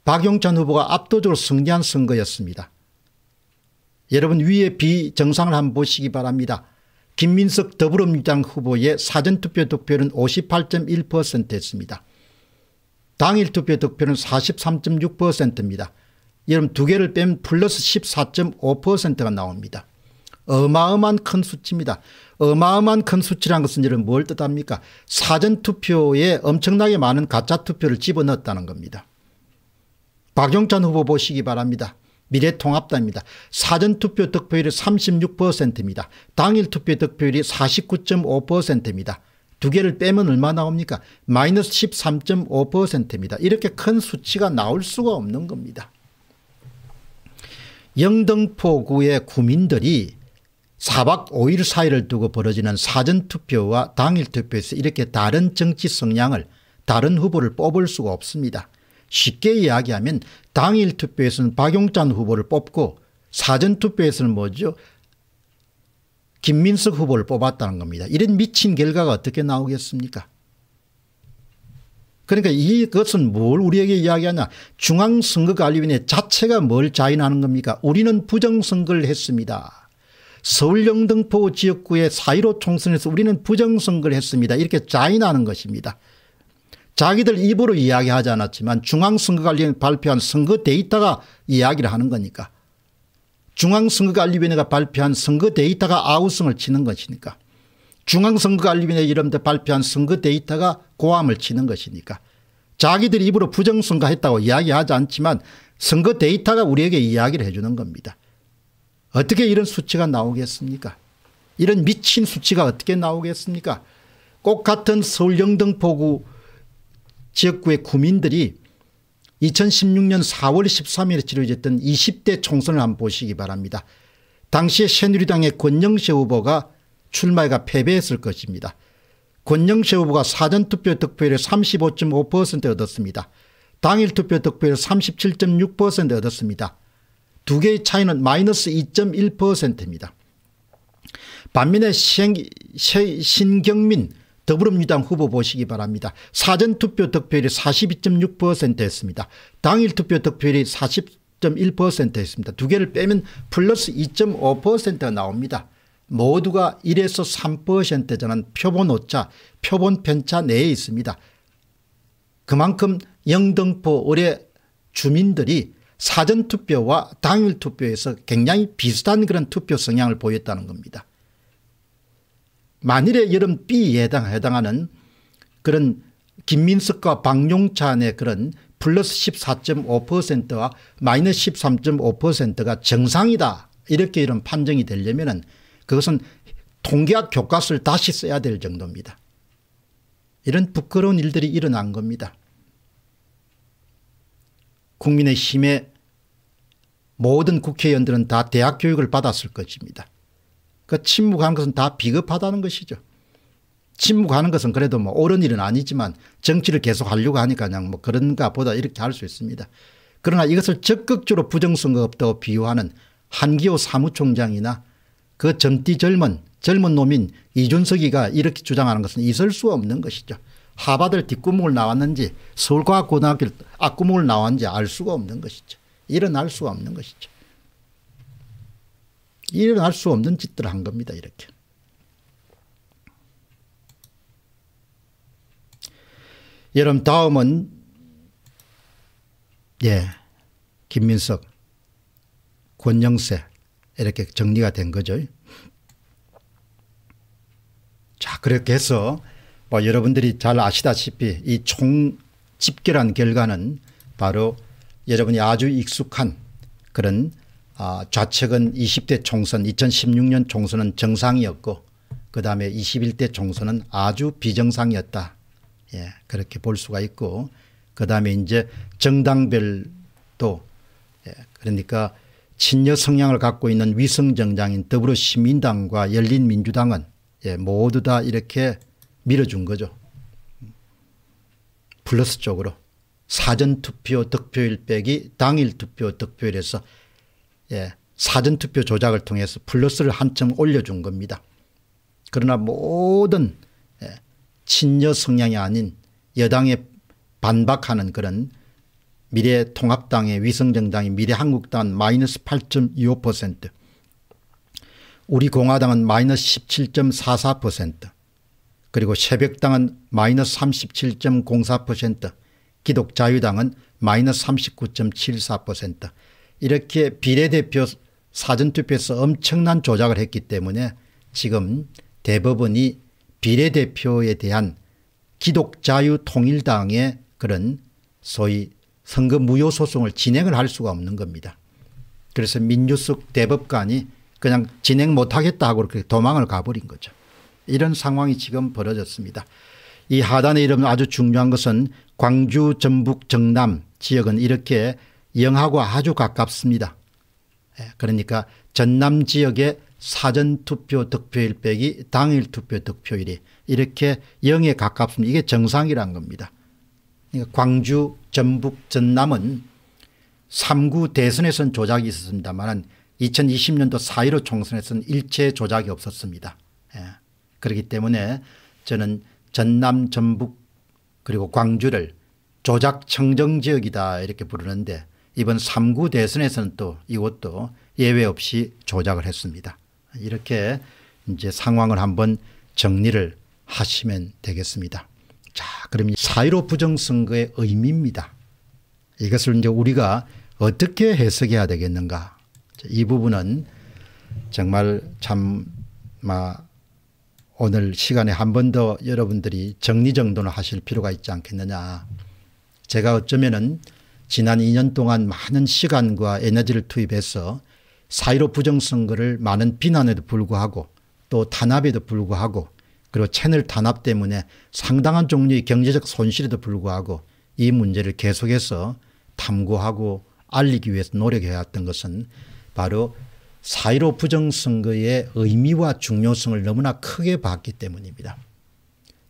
박용찬 후보가 압도적으로 승리한 선거였습니다. 여러분 위에 비정상을 한번 보시기 바랍니다. 김민석 더불어민주당 후보의 사전투표 득표율은 58.1%였습니다. 당일 투표 득표는 43.6%입니다. 여러분 두 개를 빼면 플러스 14.5%가 나옵니다. 어마어마한 큰 수치입니다. 어마어마한 큰 수치란 것은 여러분 뭘 뜻합니까 사전투표에 엄청나게 많은 가짜투표를 집어넣었다는 겁니다. 박용찬 후보 보시기 바랍니다. 미래통합당입니다. 사전투표 득표율이 36%입니다. 당일 투표 득표율이 49.5%입니다. 두 개를 빼면 얼마 나옵니까 마이너스 13.5%입니다. 이렇게 큰 수치가 나올 수가 없는 겁니다. 영등포구의 구민들이 4박 5일 사이를 두고 벌어지는 사전투표와 당일투표에서 이렇게 다른 정치 성향을 다른 후보를 뽑을 수가 없습니다. 쉽게 이야기하면 당일 투표에서는 박용찬 후보를 뽑고 사전 투표에서는 뭐죠 김민석 후보를 뽑았다는 겁니다. 이런 미친 결과가 어떻게 나오겠습니까 그러니까 이것은 뭘 우리에게 이야기하냐 중앙선거관리위원회 자체가 뭘 자인하는 겁니까 우리는 부정선거를 했습니다. 서울 영등포 지역구의 4.15 총선에서 우리는 부정선거를 했습니다. 이렇게 자인하는 것입니다. 자기들 입으로 이야기하지 않았지만 중앙선거관리위원회 발표한 선거 데이터가 이야기를 하는 거니까. 중앙선거관리위원회가 발표한 선거 데이터가 아우성을 치는 것이니까. 중앙선거관리위원회 이름들 발표한 선거 데이터가 고함을 치는 것이니까. 자기들 입으로 부정선거했다고 이야기하지 않지만 선거 데이터가 우리에게 이야기를 해주는 겁니다. 어떻게 이런 수치가 나오겠습니까? 이런 미친 수치가 어떻게 나오겠습니까? 꼭 같은 서울 영등포구 지역구의 구민들이 2016년 4월 13일에 치러졌던 20대 총선을 한번 보시기 바랍니다. 당시에 새누리당의 권영세 후보가 출마해가 패배했을 것입니다. 권영세 후보가 사전투표 득표율 35.5% 얻었습니다. 당일 투표 득표율 37.6% 얻었습니다. 두 개의 차이는 마이너스 2.1%입니다. 반면에 신, 신경민 더불어민주당 후보 보시기 바랍니다. 사전투표 득표율이 42.6%였습니다. 당일 투표 득표율이 40.1%였습니다. 두 개를 빼면 플러스 2.5%가 나옵니다. 모두가 1에서 3%저는 표본 오차 표본 편차 내에 있습니다. 그만큼 영등포 올해 주민들이 사전투표와 당일투표에서 굉장히 비슷한 그런 투표 성향을 보였다는 겁니다. 만일에 여름 B에 해당하는 그런 김민석과 박용찬의 그런 플러스 14.5%와 마이너스 13.5%가 정상이다 이렇게 이런 판정이 되려면 그것은 통계학 교과서를 다시 써야 될 정도입니다. 이런 부끄러운 일들이 일어난 겁니다. 국민의힘의 모든 국회의원들은 다 대학 교육을 받았을 것입니다. 그 침묵하는 것은 다 비겁하다는 것이죠. 침묵하는 것은 그래도 뭐 옳은 일은 아니지만 정치를 계속 하려고 하니까 그냥 뭐 그런가 보다 이렇게 할 수 있습니다. 그러나 이것을 적극적으로 부정선거 없다고 비유하는 한기호 사무총장이나 그 젊디 젊은 젊은 놈인 이준석이가 이렇게 주장하는 것은 있을 수 없는 것이죠. 하바들 뒷구멍을 나왔는지 서울과학고등학교 앞구멍을 나왔는지 알 수가 없는 것이죠. 일어날 수가 없는 것이죠. 일어날 수 없는 짓들을 한 겁니다. 이렇게. 여러분 다음은 예 김민석 권영세 이렇게 정리가 된 거죠. 자 그렇게 해서 뭐 여러분들이 잘 아시다시피 이 총 집결한 결과는 바로 여러분이 아주 익숙한 그런 아, 좌측은 20대 총선 2016년 총선은 정상이었고 그다음에 21대 총선은 아주 비정상이었다. 예, 그렇게 볼 수가 있고 그다음에 이제 정당별도 예, 그러니까 친여 성향을 갖고 있는 위성 정당인 더불어시민당과 열린민주당은 예, 모두 다 이렇게 밀어준 거죠. 플러스 쪽으로 사전투표 득표일 빼기 당일 투표 득표일에서 예, 사전투표 조작을 통해서 플러스를 한점 올려준 겁니다. 그러나 모든 예, 친여 성향이 아닌 여당에 반박하는 그런 미래통합당의 위성정당인 미래한국당은 마이너스 8.25% 우리 공화당은 마이너스 17.44% 그리고 새벽당은 마이너스 37.04% 기독자유당은 마이너스 39.74% 이렇게 비례대표 사전투표에서 엄청난 조작을 했기 때문에 지금 대법원이 비례대표에 대한 기독자유통일당의 그런 소위 선거 무효 소송을 진행을 할 수가 없는 겁니다. 그래서 민주숙 대법관이 그냥 진행 못하겠다 하고 그렇게 도망을 가버린 거죠. 이런 상황이 지금 벌어졌습니다. 이 하단에 이름 아주 중요한 것은 광주 전북 정남 지역은 이렇게 영하고 아주 가깝습니다. 예, 그러니까 전남 지역의 사전투표 득표일 빼기 당일투표 득표일이 이렇게 0에 가깝습니다. 이게 정상이란 겁니다. 그러니까 광주 전북 전남은 3구 대선에선 조작이 있었습니다만 2020년도 4.15 총선에서는 일체 조작이 없었습니다. 예. 그렇기 때문에 저는 전남 전북 그리고 광주를 조작 청정 지역이다 이렇게 부르는데 이번 3구 대선에서는 또 이것도 예외 없이 조작을 했습니다. 이렇게 이제 상황을 한번 정리를 하시면 되겠습니다. 자, 그럼 4.15 부정선거의 의미입니다. 이것을 이제 우리가 어떻게 해석해야 되겠는가. 이 부분은 정말 참, 막, 오늘 시간에 한 번 더 여러분들이 정리정돈을 하실 필요가 있지 않겠느냐. 제가 어쩌면은 지난 2년 동안 많은 시간과 에너지를 투입해서 4.15 부정선거를 많은 비난에도 불구하고 또 탄압에도 불구하고 그리고 채널 탄압 때문에 상당한 종류의 경제적 손실에도 불구하고 이 문제를 계속해서 탐구하고 알리기 위해서 노력해 왔던 것은 바로 4.15 부정선거의 의미와 중요성을 너무나 크게 봤기 때문입니다.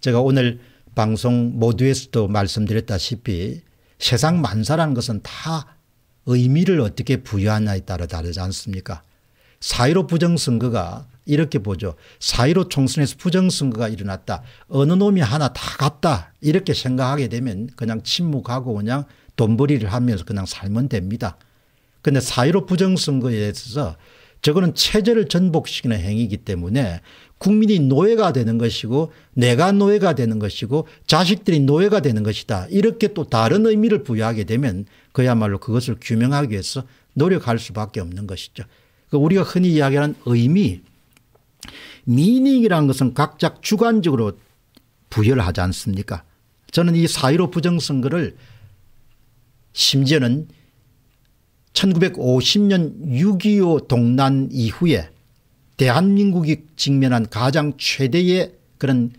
제가 오늘 방송 모두에서도 말씀드렸다시피 세상 만사라는 것은 다 의미를 어떻게 부여하냐에 따라 다르지 않습니까 4.15 부정선거가 이렇게 보죠. 4.15 총선에서 부정선거가 일어났다. 어느 놈이 하나 다 갔다. 이렇게 생각하게 되면 그냥 침묵하고 그냥 돈벌이를 하면서 그냥 살면 됩니다. 그런데 4.15 부정선거에 있어서 저거는 체제를 전복시키는 행위이기 때문에 국민이 노예가 되는 것이고 내가 노예가 되는 것이고 자식들이 노예가 되는 것이다. 이렇게 또 다른 의미를 부여하게 되면 그야말로 그것을 규명하기 위해서 노력할 수밖에 없는 것이죠. 그 우리가 흔히 이야기하는 의미 미닝이라는 것은 각자 주관적으로 부여를 하지 않습니까 저는 이4.15 부정선거를 심지어는 1950년 6.25 동란 이후에 대한민국이 직면한 가장 최대의 그런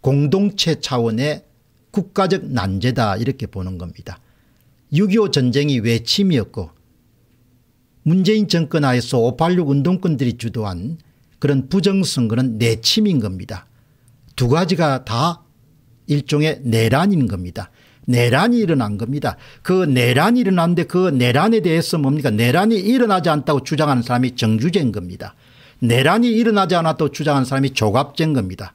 공동체 차원의 국가적 난제다 이렇게 보는 겁니다. 6.25 전쟁이 외침이었고 문재인 정권 하에서 586 운동권들이 주도한 그런 부정선거는 내침인 겁니다. 두 가지가 다 일종의 내란인 겁니다. 내란이 일어난 겁니다. 그 내란이 일어났는데 그 내란에 대해서 뭡니까 내란이 일어나지 않다고 주장하는 사람이 정주제인 겁니다. 내란이 일어나지 않았다고 주장하는 사람이 조갑제인 겁니다.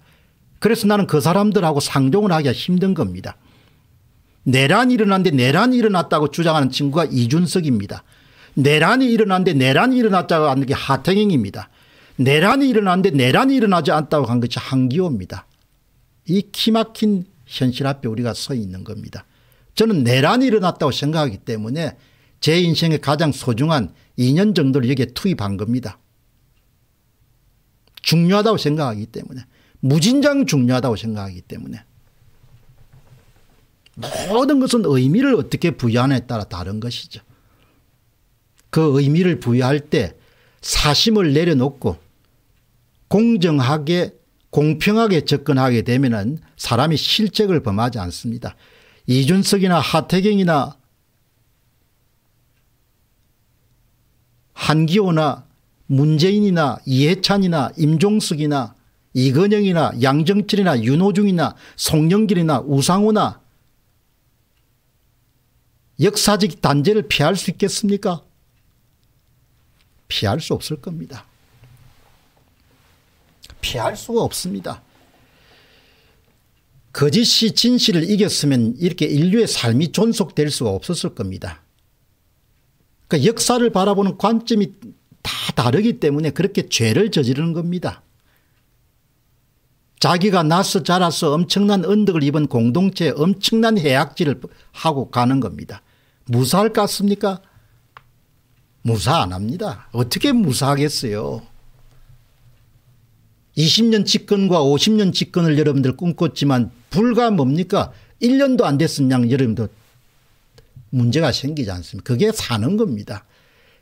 그래서 나는 그 사람들하고 상종을 하기가 힘든 겁니다. 내란이 일어났는데 내란이 일어났다고 주장하는 친구가 이준석입니다. 내란이 일어났는데 내란이 일어났다고 하는 게 하태경입니다. 내란이 일어났는데 내란이 일어나지 않다고 한 것이 한기호입니다. 이 키막힌 현실 앞에 우리가 서 있는 겁니다. 저는 내란이 일어났다고 생각하기 때문에 제 인생의 가장 소중한 2년 정도를 여기에 투입한 겁니다. 중요하다고 생각하기 때문에 무진장 중요하다고 생각하기 때문에 모든 것은 의미를 어떻게 부여하느냐에 따라 다른 것이죠. 그 의미를 부여할 때 사심을 내려놓고 공정하게 공평하게 접근하게 되면 사람이 실책을 범하지 않습니다. 이준석이나 하태경이나 한기호나 문재인이나 이해찬이나 임종석이나 이건영이나 양정철이나 윤호중이나 송영길이나 우상호나 역사적 단죄를 피할 수 있겠습니까 피할 수 없을 겁니다. 피할 수가 없습니다. 거짓이 진실을 이겼으면 이렇게 인류의 삶이 존속될 수가 없었을 겁니다. 그러니까 역사를 바라보는 관점이 다 다르기 때문에 그렇게 죄를 저지르는 겁니다. 자기가 나서 자라서 엄청난 언덕을 입은 공동체에 엄청난 해악질을 하고 가는 겁니다. 무사할 것 같습니까? 무사 안 합니다. 어떻게 무사하겠어요. 20년 집권과 50년 집권을 여러분들 꿈꿨지만 불과 뭡니까 1년도 안 됐은 양 여러분도 문제가 생기지 않습니까 그게 사는 겁니다.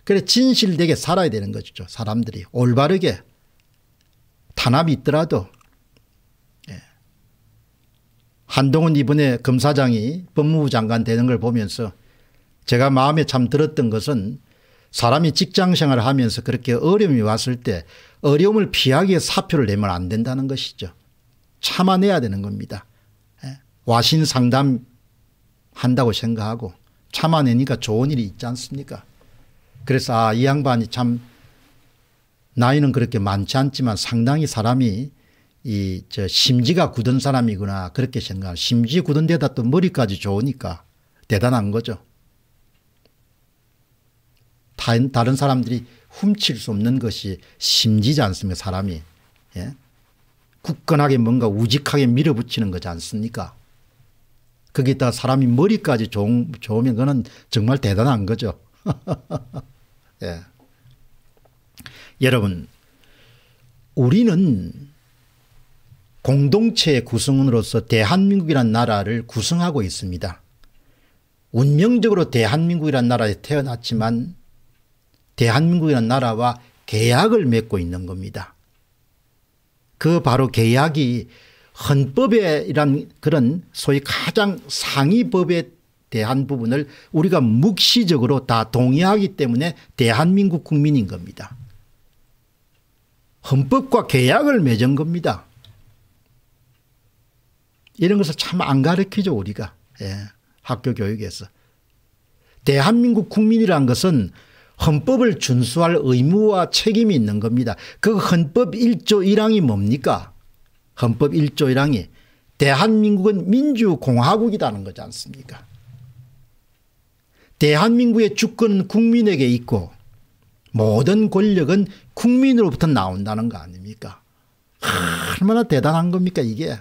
그래 진실되게 살아야 되는 거죠. 사람들이 올바르게 탄압이 있더라도 예. 한동훈 이번에 검사장이 법무부 장관 되는 걸 보면서 제가 마음에 참 들었던 것은 사람이 직장생활을 하면서 그렇게 어려움이 왔을 때 어려움을 피하기 위해 사표를 내면 안 된다는 것이죠. 참아내야 되는 겁니다. 예. 와신 상담 한다고 생각하고 참아내니까 좋은 일이 있지 않습니까 그래서 아, 이 양반이 참 나이는 그렇게 많지 않지만 상당히 사람이 이 저 심지가 굳은 사람이구나 그렇게 생각. 심지 굳은 데다 또 머리까지 좋으니까 대단한 거죠. 다른 사람들이 훔칠 수 없는 것이 심지지 않습니까 사람이. 예? 굳건하게 뭔가 우직하게 밀어붙이는 거지 않습니까 거기다 사람이 머리까지 좋은, 좋으면 그는 정말 대단한 거죠. 예. 여러분 우리는 공동체의 구성원으로서 대한민국이라는 나라를 구성하고 있습니다. 운명적으로 대한민국이라는 나라에 태어났지만 대한민국이라는 나라와 계약을 맺고 있는 겁니다. 그 바로 계약이 헌법에란 그런 소위 가장 상위법에 대한 부분을 우리가 묵시적으로 다 동의하기 때문에 대한민국 국민인 겁니다. 헌법과 계약을 맺은 겁니다. 이런 것을 참 안 가르치죠 우리가 예, 학교 교육에서. 대한민국 국민이란 것은 헌법을 준수할 의무와 책임이 있는 겁니다. 그 헌법 1조 1항이 뭡니까 헌법 1조 1항이 대한민국은 민주공화국이라는 거지 않습니까 대한민국의 주권은 국민에게 있고 모든 권력은 국민으로부터 나온다는 거 아닙니까 얼마나 대단한 겁니까 이게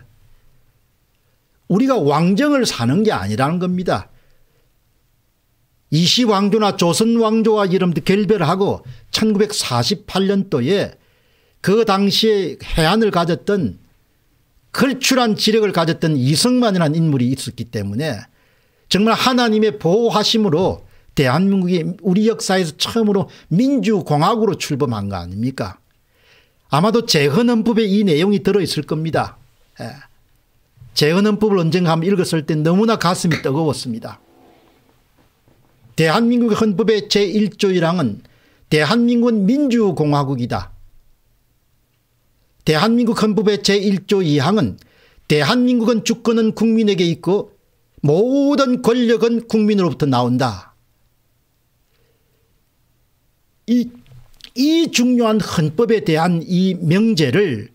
우리가 왕정을 사는 게 아니라는 겁니다. 이시왕조나 조선왕조와 이름도 결별하고 1948년도에 그 당시에 해안을 가졌던 걸출한 지력을 가졌던 이승만이라는 인물이 있었기 때문에 정말 하나님의 보호하심으로 대한민국이 우리 역사에서 처음으로 민주공화국으로 출범한 거 아닙니까 아마도 재헌헌법에 이 내용이 들어있을 겁니다. 예. 재헌헌법을 언젠가 한번 읽었을 때 너무나 가슴이 뜨거웠습니다. 대한민국 헌법의 제1조 1항은 대한민국은 민주공화국이다. 대한민국 헌법의 제1조 2항은 대한민국은 주권은 국민에게 있고 모든 권력은 국민으로부터 나온다. 이, 이 중요한 헌법에 대한 이 명제를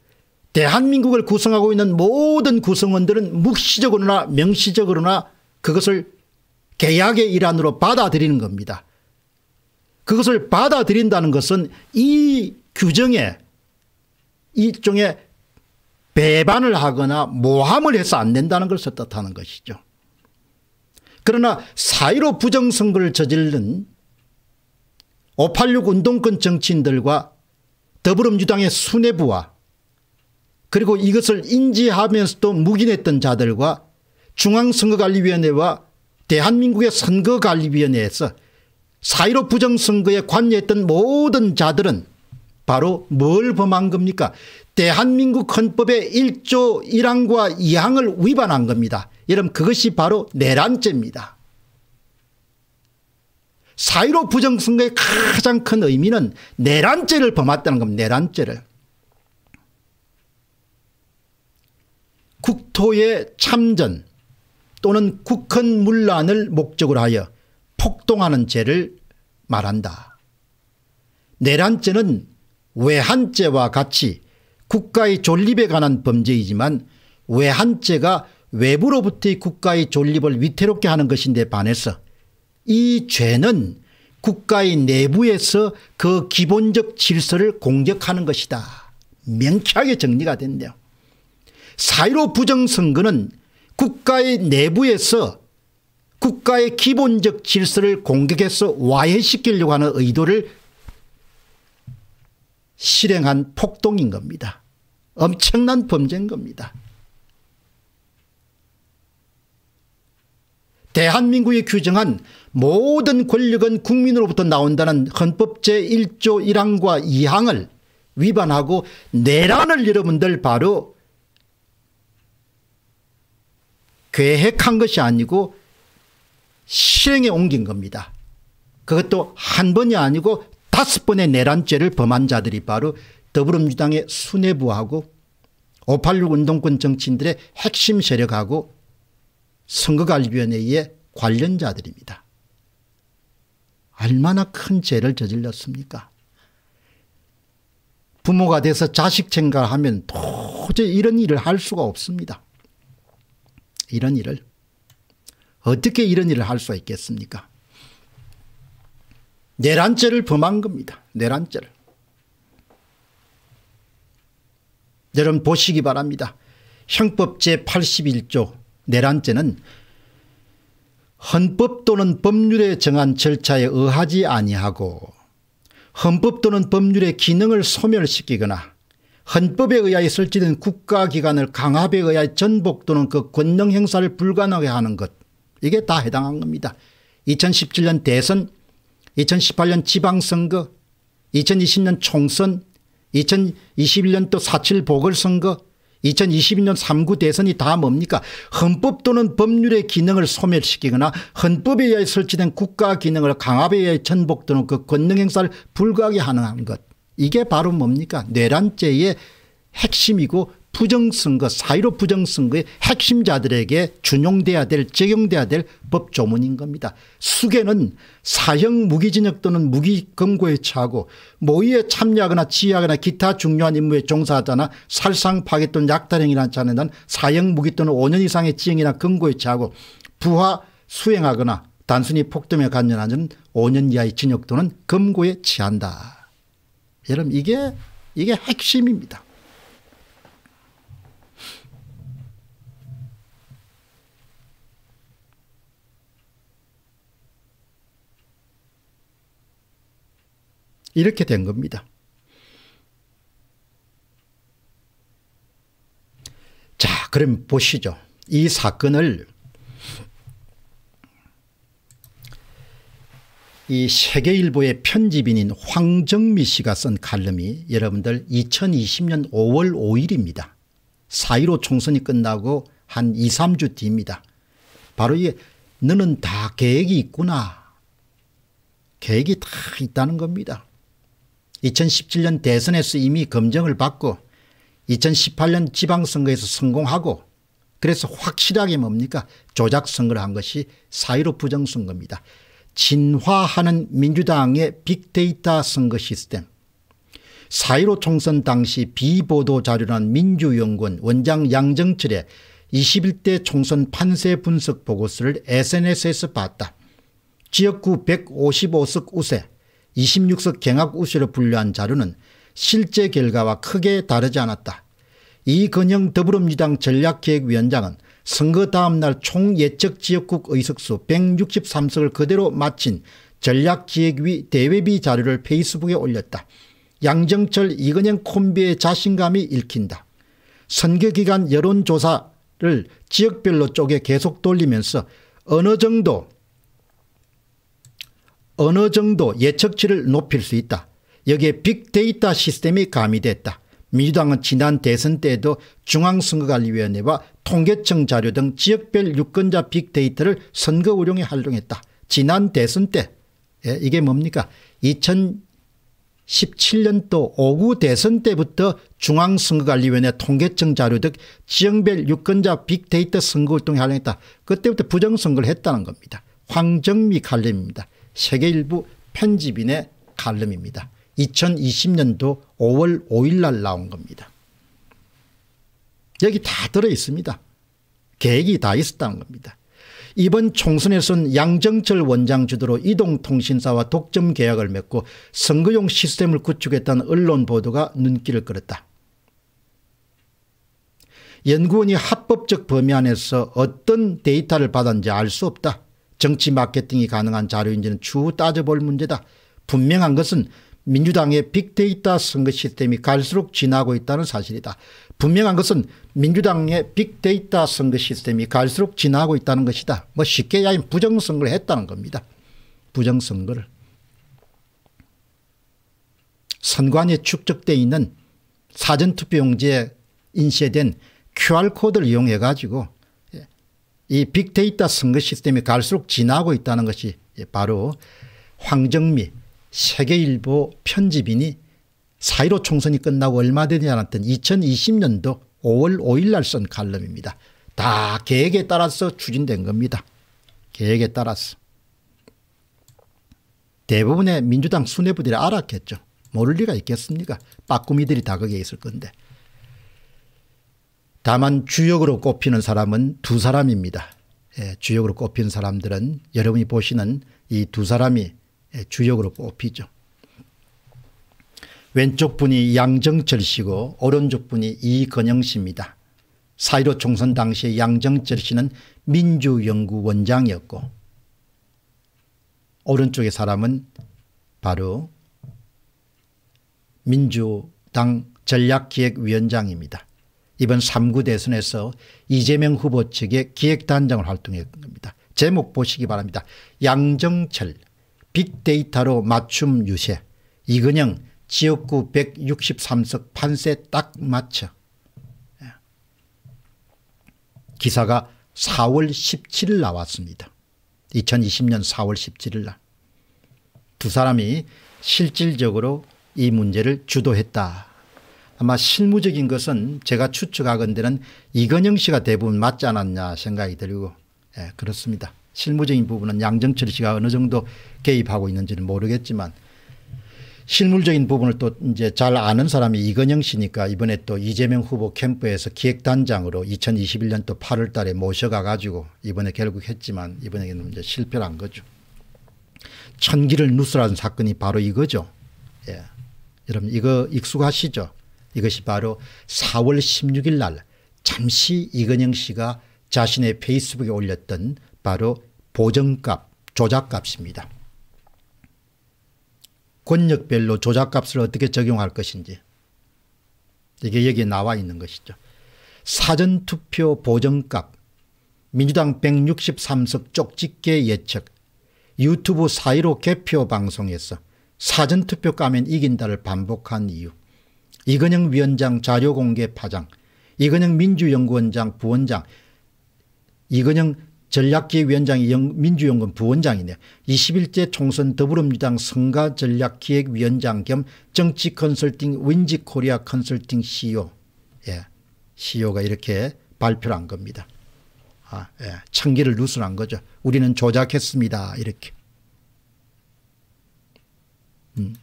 대한민국을 구성하고 있는 모든 구성원들은 묵시적으로나 명시적으로나 그것을 계약의 일환으로 받아들이는 겁니다. 그것을 받아들인다는 것은 이 규정에 일종의 배반을 하거나 모함을 해서 안 된다는 것을 뜻하는 것이죠. 그러나 사이로 부정선거를 저지른 586 운동권 정치인들과 더불어민주당의 수뇌부와 그리고 이것을 인지하면서도 묵인했던 자들과 중앙선거관리위원회와 대한민국의 선거관리위원회에서 사이로 부정선거에 관여했던 모든 자들은 바로 뭘 범한 겁니까 대한민국 헌법의 1조 1항과 2항을 위반한 겁니다. 여러분 그것이 바로 내란죄입니다. 4.15 부정선거의 가장 큰 의미는 내란죄를 범했다는 겁니다. 내란죄를. 국토의 참전 또는 국헌 문란을 목적으로 하여 폭동하는 죄를 말한다. 내란죄는 외환죄와 같이 국가의 존립에 관한 범죄이지만 외환죄가 외부로부터의 국가의 존립을 위태롭게 하는 것인데 반해서 이 죄는 국가의 내부에서 그 기본적 질서를 공격하는 것이다. 명쾌하게 정리가 됐네요. 4.15 부정선거는 국가의 내부에서 국가의 기본적 질서를 공격해서 와해시키려고 하는 의도를 실행한 폭동인 겁니다. 엄청난 범죄인 겁니다. 대한민국이 규정한 모든 권력은 국민으로부터 나온다는 헌법 제1조 1항과 2항을 위반하고 내란을 여러분들 바로 계획한 것이 아니고 실행에 옮긴 겁니다. 그것도 한 번이 아니고 다섯 번의 내란죄를 범한 자들이 바로 더불어민주당의 수뇌부하고 586 운동권 정치인들의 핵심 세력하고 선거관리위원회의 관련자들입니다. 얼마나 큰 죄를 저질렀습니까 부모가 돼서 자식 생각하면 도저히 이런 일을 할 수가 없습니다. 이런 일을 어떻게 이런 일을 할수 있겠습니까 내란죄를 범한 겁니다. 내란죄를. 여러분 보시기 바랍니다. 형법 제81조 내란죄는 헌법 또는 법률에 정한 절차에 의하지 아니하고 헌법 또는 법률의 기능을 소멸시키거나 헌법에 의하여 설치된 국가기관을 강압에 의하여 전복 또는 그 권능 행사를 불가능하게 하는 것 이게 다 해당한 겁니다. 2017년 대선 2018년 지방선거 2020년 총선 2021년 또 4.7 보궐선거 2022년 3구 대선이 다 뭡니까? 헌법 또는 법률의 기능을 소멸시키거나 헌법에 의해 설치된 국가 기능을 강압에 의해 전복 또는 그 권능 행사를 불가하게 하는 것. 이게 바로 뭡니까? 내란죄의 핵심이고 부정선거 4.15 부정선거의 핵심자들에게 준용돼야 될 적용돼야 될 법조문인 겁니다. 수계는 사형 무기징역 또는 무기검거에 처하고 모의에 참여하거나 지휘하거나 기타 중요한 임무에 종사하거나 살상 파괴 또는 약탈행위나 자는 사형 무기 또는 5년 이상의 지형이나 검거에 처하고 부하 수행하거나 단순히 폭동에 관련하는 5년 이하의 징역 또는 검거에 처한다. 여러분 이게 이게 핵심입니다. 이렇게 된 겁니다. 자 그럼 보시죠. 이 사건을 이 세계일보의 편집인인 황정미 씨가 쓴 칼럼이 여러분들 2020년 5월 5일입니다. 4.15 총선이 끝나고 한 2, 3주 뒤입니다. 바로 이게 너는 다 계획이 있구나. 계획이 다 있다는 겁니다. 2017년 대선에서 이미 검증을 받고 2018년 지방선거에서 성공하고 그래서 확실하게 뭡니까 조작 선거를 한 것이 4.15 부정선거입니다. 진화하는 민주당의 빅데이터 선거 시스템 4.15 총선 당시 비보도 자료란 민주연구원 원장 양정철의 21대 총선 판세 분석 보고서를 SNS에서 봤다. 지역구 155석 우세 26석 경합 우세로 분류한 자료는 실제 결과와 크게 다르지 않았다. 이건영 더불어민주당 전략기획위원장은 선거 다음 날 총 예측 지역국 의석수 163석을 그대로 마친 전략기획위 대외비 자료를 페이스북에 올렸다. 양정철 이건영 콤비의 자신감이 읽힌다. 선거기간 여론조사를 지역별로 쪼개 계속 돌리면서 어느 정도 어느 정도 예측치를 높일 수 있다. 여기에 빅데이터 시스템이 가미됐다. 민주당은 지난 대선 때에도 중앙선거관리위원회와 통계청 자료 등 지역별 유권자 빅데이터를 선거 운용에 활용했다. 지난 대선 때 예, 이게 뭡니까 2017년도 5구 대선 때부터 중앙선거관리위원회 통계청 자료 등 지역별 유권자 빅데이터 선거활동에 활용했다. 그때부터 부정선거를 했다는 겁니다. 황정미 칼럼입니다. 세계일보 편집인의 칼럼입니다. 2020년도 5월 5일 날 나온 겁니다. 여기 다 들어 있습니다. 계획이 다 있었다는 겁니다. 이번 총선에서는 양정철 원장 주도로 이동통신사와 독점 계약을 맺고 선거용 시스템을 구축했다는 언론 보도가 눈길을 끌었다. 연구원이 합법적 범위 안에서 어떤 데이터를 받았는지 알 수 없다. 정치 마케팅이 가능한 자료인지는 추후 따져볼 문제다. 분명한 것은 민주당의 빅데이터 선거 시스템이 갈수록 진화하고 있다는 사실이다. 분명한 것은 민주당의 빅데이터 선거 시스템이 갈수록 진화하고 있다는 것이다. 뭐 쉽게 야인 부정선거를 했다는 겁니다. 부정선거를. 선관위에 축적되어 있는 사전투표용지에 인쇄된 QR코드를 이용해 가지고 이 빅데이터 선거 시스템이 갈수록 진화하고 있다는 것이 바로 황정미 세계일보 편집인이 4.15 총선이 끝나고 얼마 되지 않았던 2020년도 5월 5일 날 쓴 칼럼입니다. 다 계획에 따라서 추진된 겁니다. 계획에 따라서. 대부분의 민주당 수뇌부들이 알았겠죠. 모를 리가 있겠습니까 빠꾸미들이 다 거기에 있을 건데. 다만 주역으로 꼽히는 사람은 두 사람입니다. 예, 주역으로 꼽힌 사람들은 여러분이 보시는 이 두 사람이 예, 주역으로 뽑히죠. 왼쪽 분이 양정철 씨고 오른쪽 분이 이건영 씨입니다. 4.15 총선 당시에 양정철 씨는 민주연구원장이었고 오른쪽의 사람은 바로 민주당 전략기획위원장입니다. 이번 3구 대선에서 이재명 후보 측의 기획단장을 활동했 겁니다. 제목 보시기 바랍니다. 양정철 빅데이터로 맞춤 유세 이근영 지역구 163석 판세 딱 맞춰 예. 기사가 4월 17일 나왔습니다. 2020년 4월 17일 날. 두 사람이 실질적으로 이 문제를 주도했다. 아마 실무적인 것은 제가 추측하건대는 이건영 씨가 대부분 맞지 않았냐 생각이 들고 예, 그렇습니다. 실무적인 부분은 양정철 씨가 어느 정도 개입하고 있는지는 모르겠지만 실물적인 부분을 또 이제 잘 아는 사람이 이건영 씨니까 이번에 또 이재명 후보 캠프에서 기획단장으로 2021년도 8월 달에 모셔가 가지고 이번에 결국 했지만 이번에는 이제 실패를 한 거죠. 천기를 누설한 사건이 바로 이거죠. 예. 여러분 이거 익숙하시죠? 이것이 바로 4월 16일 날 잠시 이건영 씨가 자신의 페이스북에 올렸던 바로 보정값, 조작값입니다. 권력별로 조작값을 어떻게 적용할 것인지 이게 여기에 나와 있는 것이죠. 사전투표 보정값 민주당 163석 쪽집게 예측 유튜브 4.15 개표 방송에서 사전투표 까면 이긴다를 반복한 이유 이건영 위원장 자료 공개 파장 이건영 민주연구원장 부원장 이건영 전략기획위원장이 민주연구원 부원장이네요. 21대 총선 더불어민주당 선거전략기획위원장 겸 정치 컨설팅 윈지 코리아 컨설팅 CEO 예, CEO가 이렇게 발표를 한 겁니다. 아, 예, 청기를 누설한 거죠. 우리는 조작했습니다. 이렇게. 음.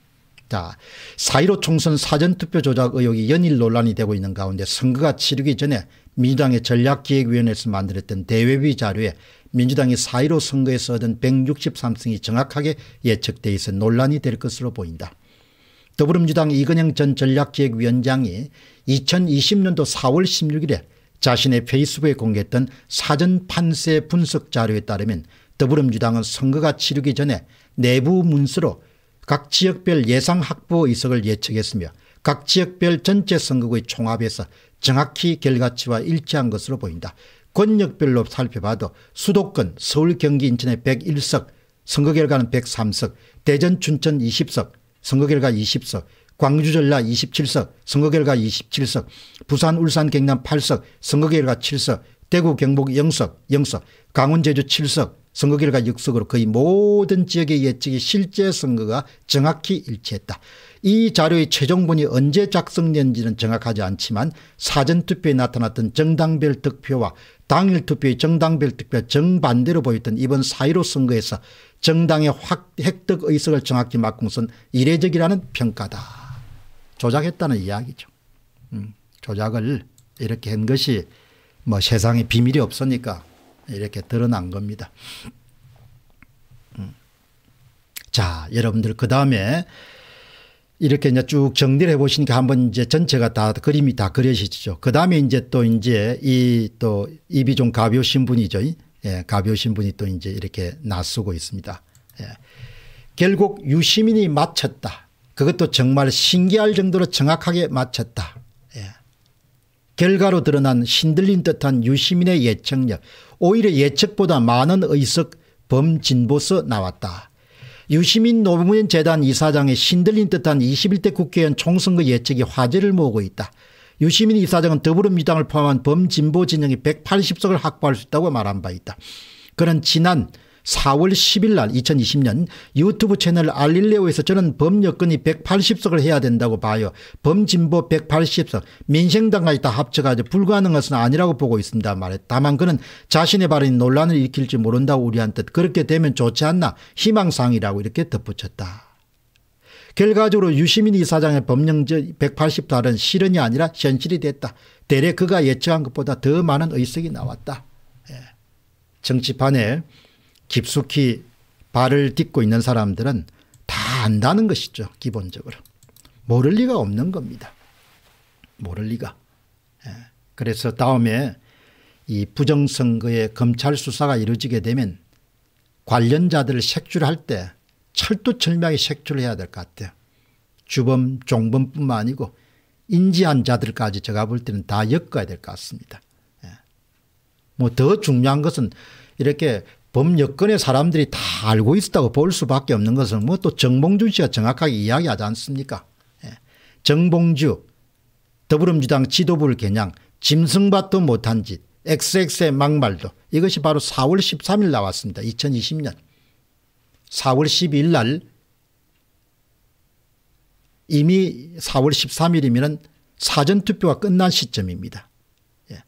자, 4.15 총선 사전투표 조작 의혹이 연일 논란이 되고 있는 가운데 선거가 치르기 전에 민주당의 전략기획위원회에서 만들었던 대외비 자료에 민주당이 4.15 선거에서 얻은 163승이 정확하게 예측돼 있어 논란이 될 것으로 보인다. 더불어민주당 이건영 전 전략기획위원장이 2020년도 4월 16일에 자신의 페이스북에 공개했던 사전 판세 분석 자료에 따르면 더불어민주당은 선거가 치르기 전에 내부 문서로 각 지역별 예상 확보 의석을 예측했으며 각 지역별 전체 선거구의 총합에서 정확히 결과치와 일치한 것으로 보인다. 권역별로 살펴봐도 수도권 서울 경기 인천의 101석 선거 결과는 103석 대전 춘천 20석 선거 결과 20석 광주 전라 27석 선거 결과 27석 부산 울산 경남 8석 선거 결과 7석 대구 경북 0석 0석 강원 제주 7석 선거 결과 6석으로 거의 모든 지역의 예측이 실제 선거가 정확히 일치했다. 이 자료의 최종본이 언제 작성된지는 정확하지 않지만 사전투표에 나타났던 정당별 득표와 당일 투표의 정당별 득표 정반대로 보였던 이번 4.15 선거에서 정당의 확 획득 의석을 정확히 맞은 것은 이례적이라는 평가다. 조작했다는 이야기죠. 음, 조작을 이렇게 한 것이 뭐 세상에 비밀이 없으니까 이렇게 드러난 겁니다. 음. 자, 여러분들 그 다음에 이렇게 이제 쭉 정리를 해 보시니까 한번 이제 전체가 다 그림이 다 그려지죠. 그 다음에 이제 또 이제 이또 이비종 가벼 신분이죠. 예, 가벼 신분이 또 이제 이렇게 나서고 있습니다. 예. 결국 유시민이 맞췄다. 그것도 정말 신기할 정도로 정확하게 맞췄다. 예. 결과로 드러난 신들린 듯한 유시민의 예측력 오히려 예측보다 많은 의석 범진보서 나왔다. 유시민 노무현 재단 이사장의 신들린 듯한 21대 국회의원 총선거 예측이 화제를 모으고 있다. 유시민 이사장은 더불어민주당을 포함한 범진보 진영이 180석을 확보할 수 있다고 말한 바 있다. 그는 지난 4월 10일 날 2020년 유튜브 채널 알릴레오에서 저는 범여건이 180석을 해야 된다고 봐요. 범진보 180석 민생당까지 다 합쳐가지고 불가능한 것은 아니라고 보고 있습니다. 말했. 다만 그는 자신의 발언이 논란을 일으킬지 모른다고 우리한 듯 그렇게 되면 좋지 않나 희망사항이라고 이렇게 덧붙였다. 결과적으로 유시민 이사장의 법령저 180달은 실현이 아니라 현실이 됐다. 대래 그가 예측한 것보다 더 많은 의석이 나왔다. 예. 정치판에 깊숙이 발을 딛고 있는 사람들은 다 안다는 것이죠. 기본적으로. 모를 리가 없는 겁니다. 모를 리가. 예. 그래서 다음에 이 부정선거의 검찰 수사가 이루어지게 되면 관련자들을 색출할 때 철두철미하게 색출을 해야 될 것 같아요. 주범 종범뿐만 아니고 인지한 자들까지 제가 볼 때는 다 엮어야 될 것 같습니다. 예. 뭐더 중요한 것은 이렇게 법여건의 사람들이 다 알고 있었다고 볼 수밖에 없는 것은 뭐 또 정봉주 씨가 정확하게 이야기하지 않습니까 예. 정봉주 더불어민주당 지도부를 겨냥 짐승밭도 못한 짓 XX의 막말도 이것이 바로 4월 13일 나왔습니다. 2020년 4월 12일 날 이미 4월 13일이면 사전투표가 끝난 시점입니다. 예.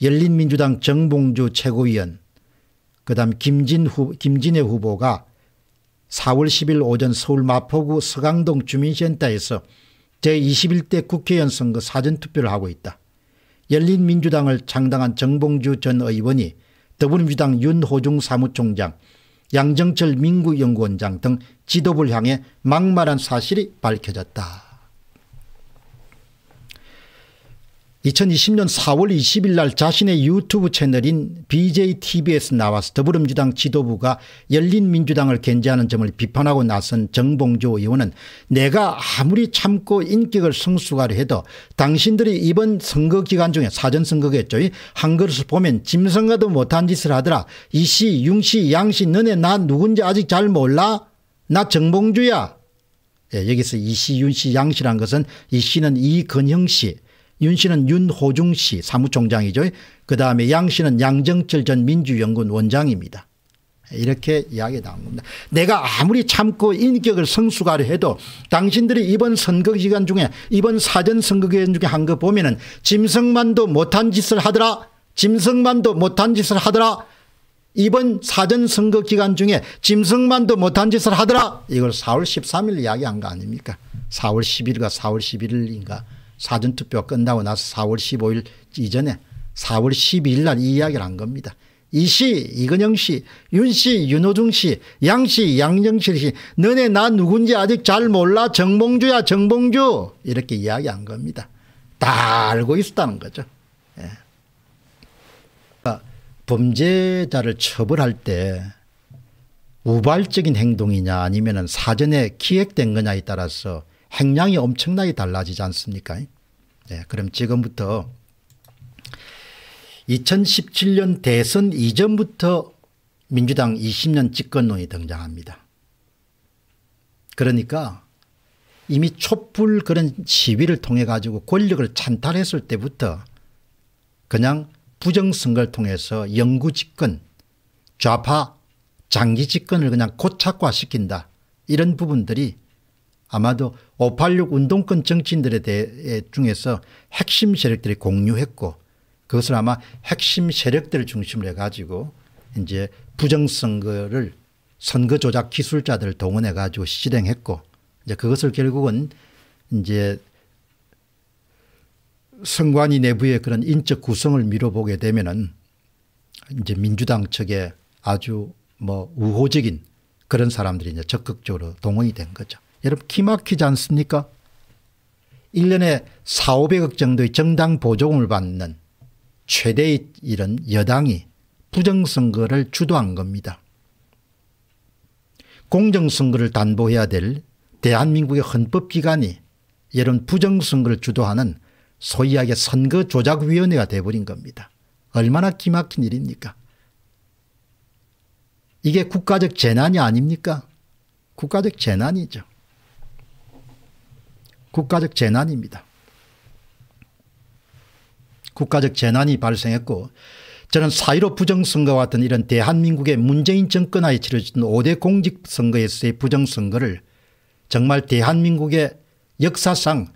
열린민주당 정봉주 최고위원 그다음 김진 후, 김진애 후보가 4월 10일 오전 서울 마포구 서강동 주민센터에서 제21대 국회의원 선거 사전투표를 하고 있다. 열린민주당을 창당한 정봉주 전 의원이 더불어민주당 윤호중 사무총장 양정철 민구연구원장 등 지도부를 향해 막말한 사실이 밝혀졌다. 2020년 4월 20일 날 자신의 유튜브 채널인 BJTV에서 나와서 더불어민주당 지도부가 열린민주당을 견제하는 점을 비판하고 나선 정봉주 의원은 내가 아무리 참고 인격을 성숙하려 해도 당신들이 이번 선거 기간 중에 사전선거겠죠. 한 것을 보면 짐승과도 못한 짓을 하더라. 이씨 융씨 양씨 너네 나 누군지 아직 잘 몰라? 나 정봉주야. 예, 여기서 이씨 윤씨 양씨란 것은 이씨는 이건형 씨 윤 씨는 윤호중 씨 사무총장이죠. 그 다음에 양 씨는 양정철 전 민주연구원 원장입니다. 이렇게 이야기 나온 겁니다. 내가 아무리 참고 인격을 성숙하려 해도 당신들이 이번 선거 기간 중에 이번 사전 선거 기간 중에 한 거 보면은 짐승만도 못한 짓을 하더라. 짐승만도 못한 짓을 하더라. 이번 사전 선거 기간 중에 짐승만도 못한 짓을 하더라. 이걸 4월 13일 이야기한 거 아닙니까? 4월 10일과 4월 11일인가 사전투표가 끝나고 나서 4월 15일 이전에 4월 12일 날 이 이야기를 한 겁니다. 이 씨, 이건영 씨, 윤 씨, 윤호중 씨, 양 씨, 양정실 씨, 너네 나 누군지 아직 잘 몰라 정봉주야 정봉주 이렇게 이야기한 겁니다. 다 알고 있었다는 거죠. 예. 그러니까 범죄자를 처벌할 때 우발적인 행동이냐 아니면 사전에 기획된 거냐에 따라서 행량이 엄청나게 달라지지 않습니까? 네, 그럼 지금부터 2017년 대선 이전부터 민주당 20년 집권론이 등장합니다. 그러니까 이미 촛불 그런 시위를 통해 가지고 권력을 찬탈했을 때부터 그냥 부정선거를 통해서 영구 집권 좌파 장기 집권을 그냥 고착화시킨다 이런 부분들이 아마도 586 운동권 정치인들에 대해 중에서 핵심 세력들이 공유했고 그것을 아마 핵심 세력들을 중심으로 해가지고 이제 부정선거를 선거 조작 기술자들을 동원해 가지고 실행했고 이제 그것을 결국은 이제 선관위 내부의 그런 인적 구성을 미뤄보게 되면은 이제 민주당 측에 아주 뭐 우호적인 그런 사람들이 이제 적극적으로 동원이 된 거죠. 여러분 기막히지 않습니까 1년에 4, 500억 정도의 정당 보조금을 받는 최대의 이런 여당이 부정선거를 주도한 겁니다. 공정선거를 담보해야 될 대한민국의 헌법기관이 이런 부정선거를 주도하는 소이하게 선거조작위원회가 돼버린 겁니다. 얼마나 기막힌 일입니까 이게 국가적 재난이 아닙니까 국가적 재난이죠. 국가적 재난입니다. 국가적 재난이 발생했고 저는 4.15 부정선거와 같은 이런 대한민국의 문재인 정권하에 치러진 5대 공직선거에서의 부정선거를 정말 대한민국의 역사상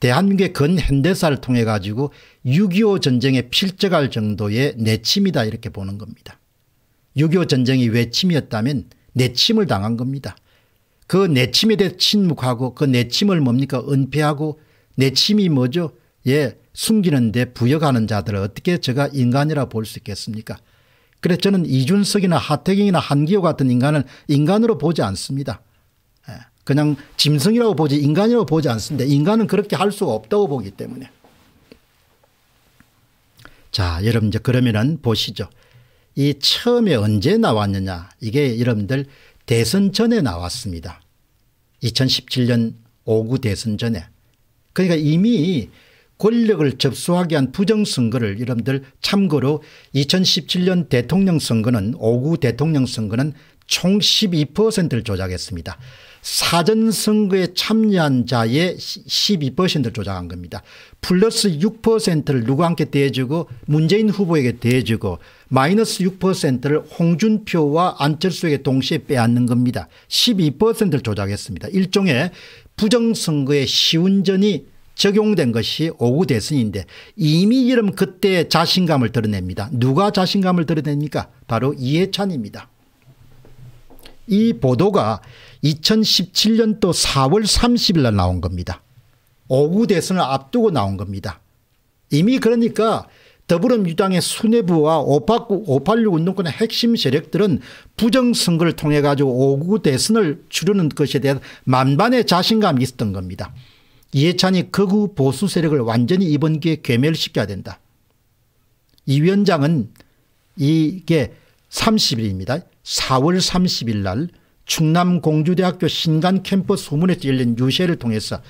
대한민국의 근현대사를 통해 가지고 6.25 전쟁에 필적할 정도의 내침이다 이렇게 보는 겁니다. 6.25 전쟁이 외침이었다면 내침을 당한 겁니다. 그 내침에 대해 침묵하고 그 내침을 뭡니까 은폐하고 내침이 뭐죠 예 숨기는데 부여가는 자들을 어떻게 제가 인간이라 볼 수 있겠습니까 그래서 저는 이준석이나 하태경이나 한기호 같은 인간을 인간으로 보지 않습니다. 예, 그냥 짐승이라고 보지 인간이라고 보지 않습니다. 인간은 그렇게 할 수가 없다고 보기 때문에. 자 여러분 이제 그러면은 보시죠. 이 처음에 언제 나왔느냐 이게 여러분들 대선 전에 나왔습니다. 2017년 5구 대선 전에. 그러니까 이미 권력을 접수하게 한 부정선거를 여러분들 참고로 2017년 대통령 선거는 5구 대통령 선거는 총 12%를 조작했습니다. 사전선거에 참여한 자의 12%를 조작한 겁니다. 플러스 6%를 누구한테 대주고 문재인 후보에게 대주고 마이너스 6%를 홍준표와 안철수에게 동시에 빼앗는 겁니다. 12%를 조작했습니다. 일종의 부정선거의 시운전이 적용된 것이 오구 대선인데 이미 이름 그때 자신감을 드러냅니다. 누가 자신감을 드러냅니까 바로 이해찬입니다. 이 보도가 2017년도 4월 30일 날 나온 겁니다. 오구 대선을 앞두고 나온 겁니다. 이미 그러니까 더불어민주당의 수뇌부와 586 운동권의 핵심 세력들은 부정선거를 통해 가지고 오구 대선을 치르는 것에 대한 만반의 자신감이 있었던 겁니다. 이해찬이 극우 보수 세력을 완전히 이번 기회에 괴멸시켜야 된다. 이 위원장은 이게 30일입니다. 4월 30일 날 충남 공주대학교 신간 캠퍼스 후문에서 열린 유세를 통해서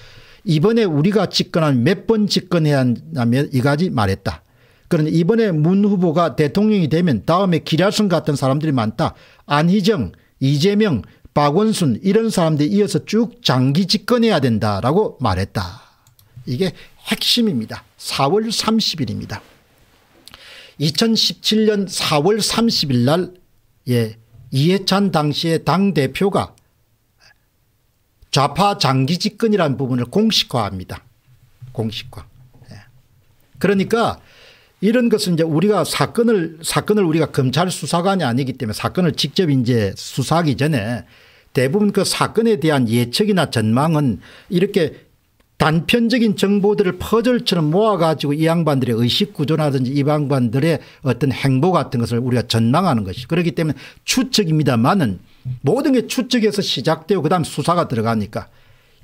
이번에 우리가 집권한 몇 번 집권해야 한다면 이가지 말했다. 그런데 이번에 문 후보가 대통령이 되면 다음에 기라성 같은 사람들이 많다. 안희정, 이재명, 박원순 이런 사람들이 이어서 쭉 장기 집권해야 된다라고 말했다. 이게 핵심입니다. 4월 30일입니다. 2017년 4월 30일 날 예, 이해찬 당시의 당대표가 좌파 장기 집권이라는 부분을 공식화합니다. 공식화. 예. 그러니까 이런 것은 이제 우리가 사건을 사건을 우리가 검찰 수사관이 아니기 때문에 사건을 직접 이제 수사하기 전에 대부분 그 사건에 대한 예측이나 전망은 이렇게 단편적인 정보들을 퍼즐처럼 모아가지고 이 양반들의 의식 구조라든지 이 양반들의 어떤 행보 같은 것을 우리가 전망하는 것이 그렇기 때문에 추측입니다만은 모든 게 추측에서 시작되고 그다음 수사가 들어가니까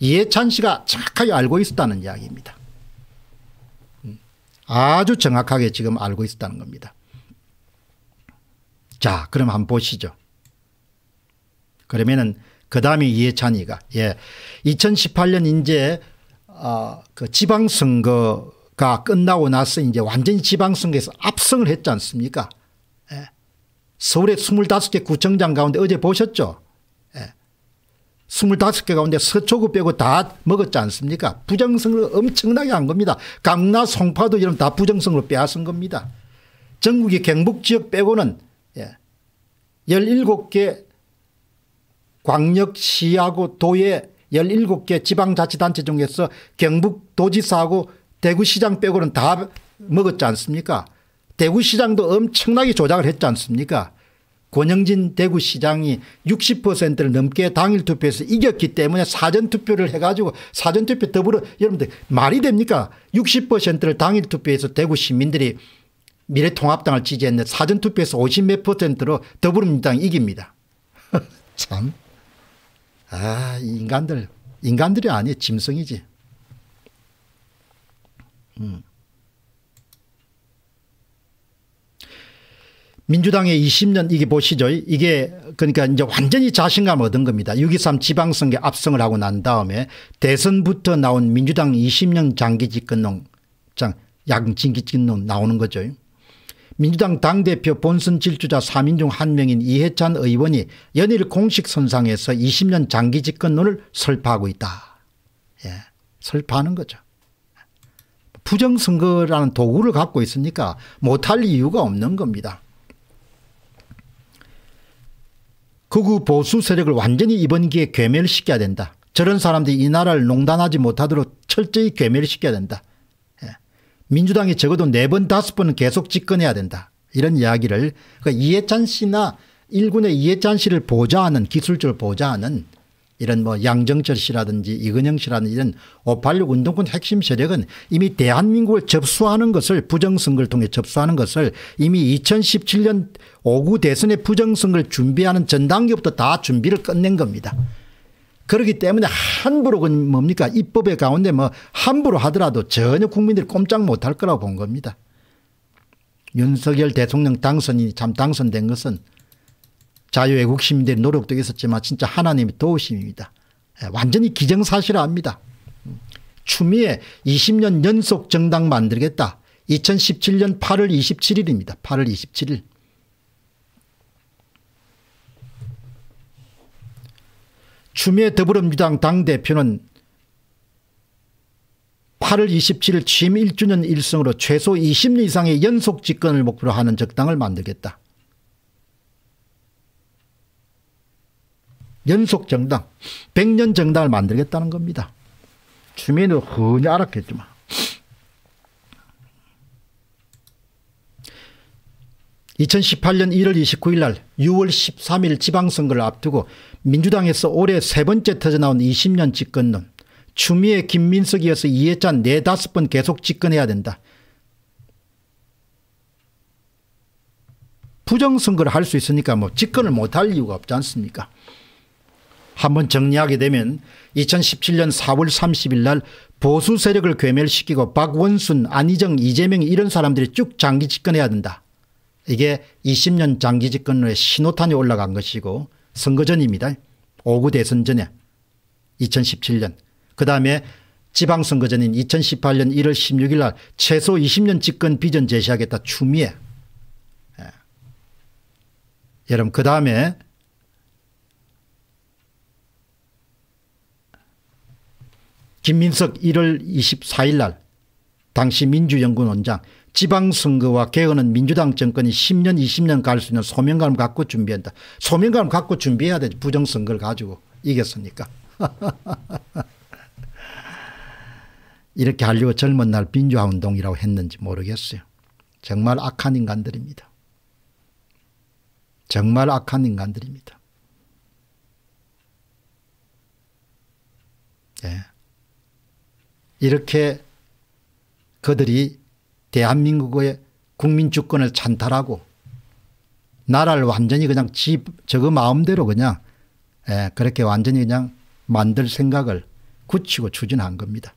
이해찬 씨가 정확하게 알고 있었다는 이야기입니다. 음. 아주 정확하게 지금 알고 있었다는 겁니다. 자 그럼 한번 보시죠. 그러면은 그 다음에 이해찬이가 예 2018년 이제 어, 그 지방선거가 끝나고 나서 이제 완전히 지방선거에서 압승을 했지 않습니까? 예. 서울의 25개 구청장 가운데 어제 보셨죠? 예. 25개 가운데 서초구 빼고 다 먹었지 않습니까 부정선거 엄청나게 한 겁니다. 강나 송파도 이런 다 부정선거로 빼앗은 겁니다. 전국의 경북지역 빼고는 17개 예, 광역시하고 도의 17개 지방자치단체 중에서 경북도지사하고 대구시장 빼고는 다 먹었지 않습니까 대구시장도 엄청나게 조작을 했지 않습니까 권영진 대구시장이 60%를 넘게 당일 투표에서 이겼기 때문에 사전투표를 해가지고 사전투표 더불어 여러분들 말이 됩니까 60%를 당일 투표에서 대구 시민들이 미래통합당을 지지했는데 사전투표에서 50몇 퍼센트로 더불어민주당이 이깁니다. 참. 아 인간들 인간들이 아니에요. 짐승이지. 음. 민주당의 20년 이게 보시죠. 이게 그러니까 이제 완전히 자신감을 얻은 겁니다. 6.23 지방선거 압승을 하고 난 다음에 대선부터 나온 민주당 20년 장기 집권론 양진기 집권론 나오는 거죠. 민주당 당대표 본선 질주자 3인 중 한 명인 이해찬 의원이 연일 공식 선상에서 20년 장기 집권론을 설파하고 있다. 예, 설파하는 거죠. 부정선거라는 도구를 갖고 있으니까 못할 이유가 없는 겁니다. 극우 보수 세력을 완전히 이번 기회에 괴멸시켜야 된다. 저런 사람들이 이 나라를 농단하지 못하도록 철저히 괴멸시켜야 된다. 예. 민주당이 적어도 네 번 다섯 번은 계속 집권해야 된다. 이런 이야기를 그러니까 이해찬 씨나 일군의 이해찬 씨를 보좌하는 기술적으로 보좌하는 이런 뭐 양정철 씨라든지 이근영 씨라든지 이런 586 운동권 핵심 세력은 이미 대한민국을 접수하는 것을 부정선거를 통해 접수하는 것을 이미 2017년 5구 대선의 부정선거를 준비하는 전 단계부터 다 준비를 끝낸 겁니다. 그렇기 때문에 함부로 뭡니까 입법의 가운데 뭐 함부로 하더라도 전혀 국민들이 꼼짝 못할 거라고 본 겁니다. 윤석열 대통령 당선이 참 당선된 것은 자유애국 시민들의 노력도 있었지만 진짜 하나님의 도우심입니다. 예, 완전히 기정사실화합니다. 추미애 20년 연속 정당 만들겠다. 2017년 8월 27일입니다. 8월 27일. 추미애 더불어민주당 당대표는 8월 27일 취임 1주년 일성으로 최소 20년 이상의 연속 집권을 목표로 하는 적당을 만들겠다. 연속 정당 100년 정당을 만들겠다는 겁니다. 주민은 흔히 알았겠지만 (2018년 1월 29일 날 6월 13일 지방선거를 앞두고 민주당에서 올해 세 번째 터져나온 20년 집권론 추미애 김민석 이어서 이해찬 네 다섯 번 계속 집권해야 된다. 부정선거를 할 수 있으니까 뭐 집권을 못할 이유가 없지 않습니까 한번 정리하게 되면 2017년 4월 30일 날 보수 세력을 괴멸시키고 박원순 안희정 이재명 이런 사람들이 쭉 장기 집권해야 된다. 이게 20년 장기 집권의 신호탄이 올라간 것이고 선거 전입니다. 5구 대선 전에 2017년 그 다음에 지방선거 전인 2018년 1월 16일 날 최소 20년 집권 비전 제시하겠다 추미애 예. 여러분 그 다음에 김민석 1월 24일 날 당시 민주연구원장 지방선거와 개헌은 민주당 정권이 10년 20년 갈 수 있는 소명감을 갖고 준비한다. 소명감을 갖고 준비해야 되지 부정선거를 가지고 이겼으니까. 이렇게 하려고 젊은 날 민주화운동이라고 했는지 모르겠어요. 정말 악한 인간들입니다. 정말 악한 인간들입니다. 예. 이렇게 그들이 대한민국의 국민 주권을 찬탈하고 나라를 완전히 그냥 지, 저거 마음대로 그냥 예, 그렇게 완전히 그냥 만들 생각을 굳히고 추진한 겁니다.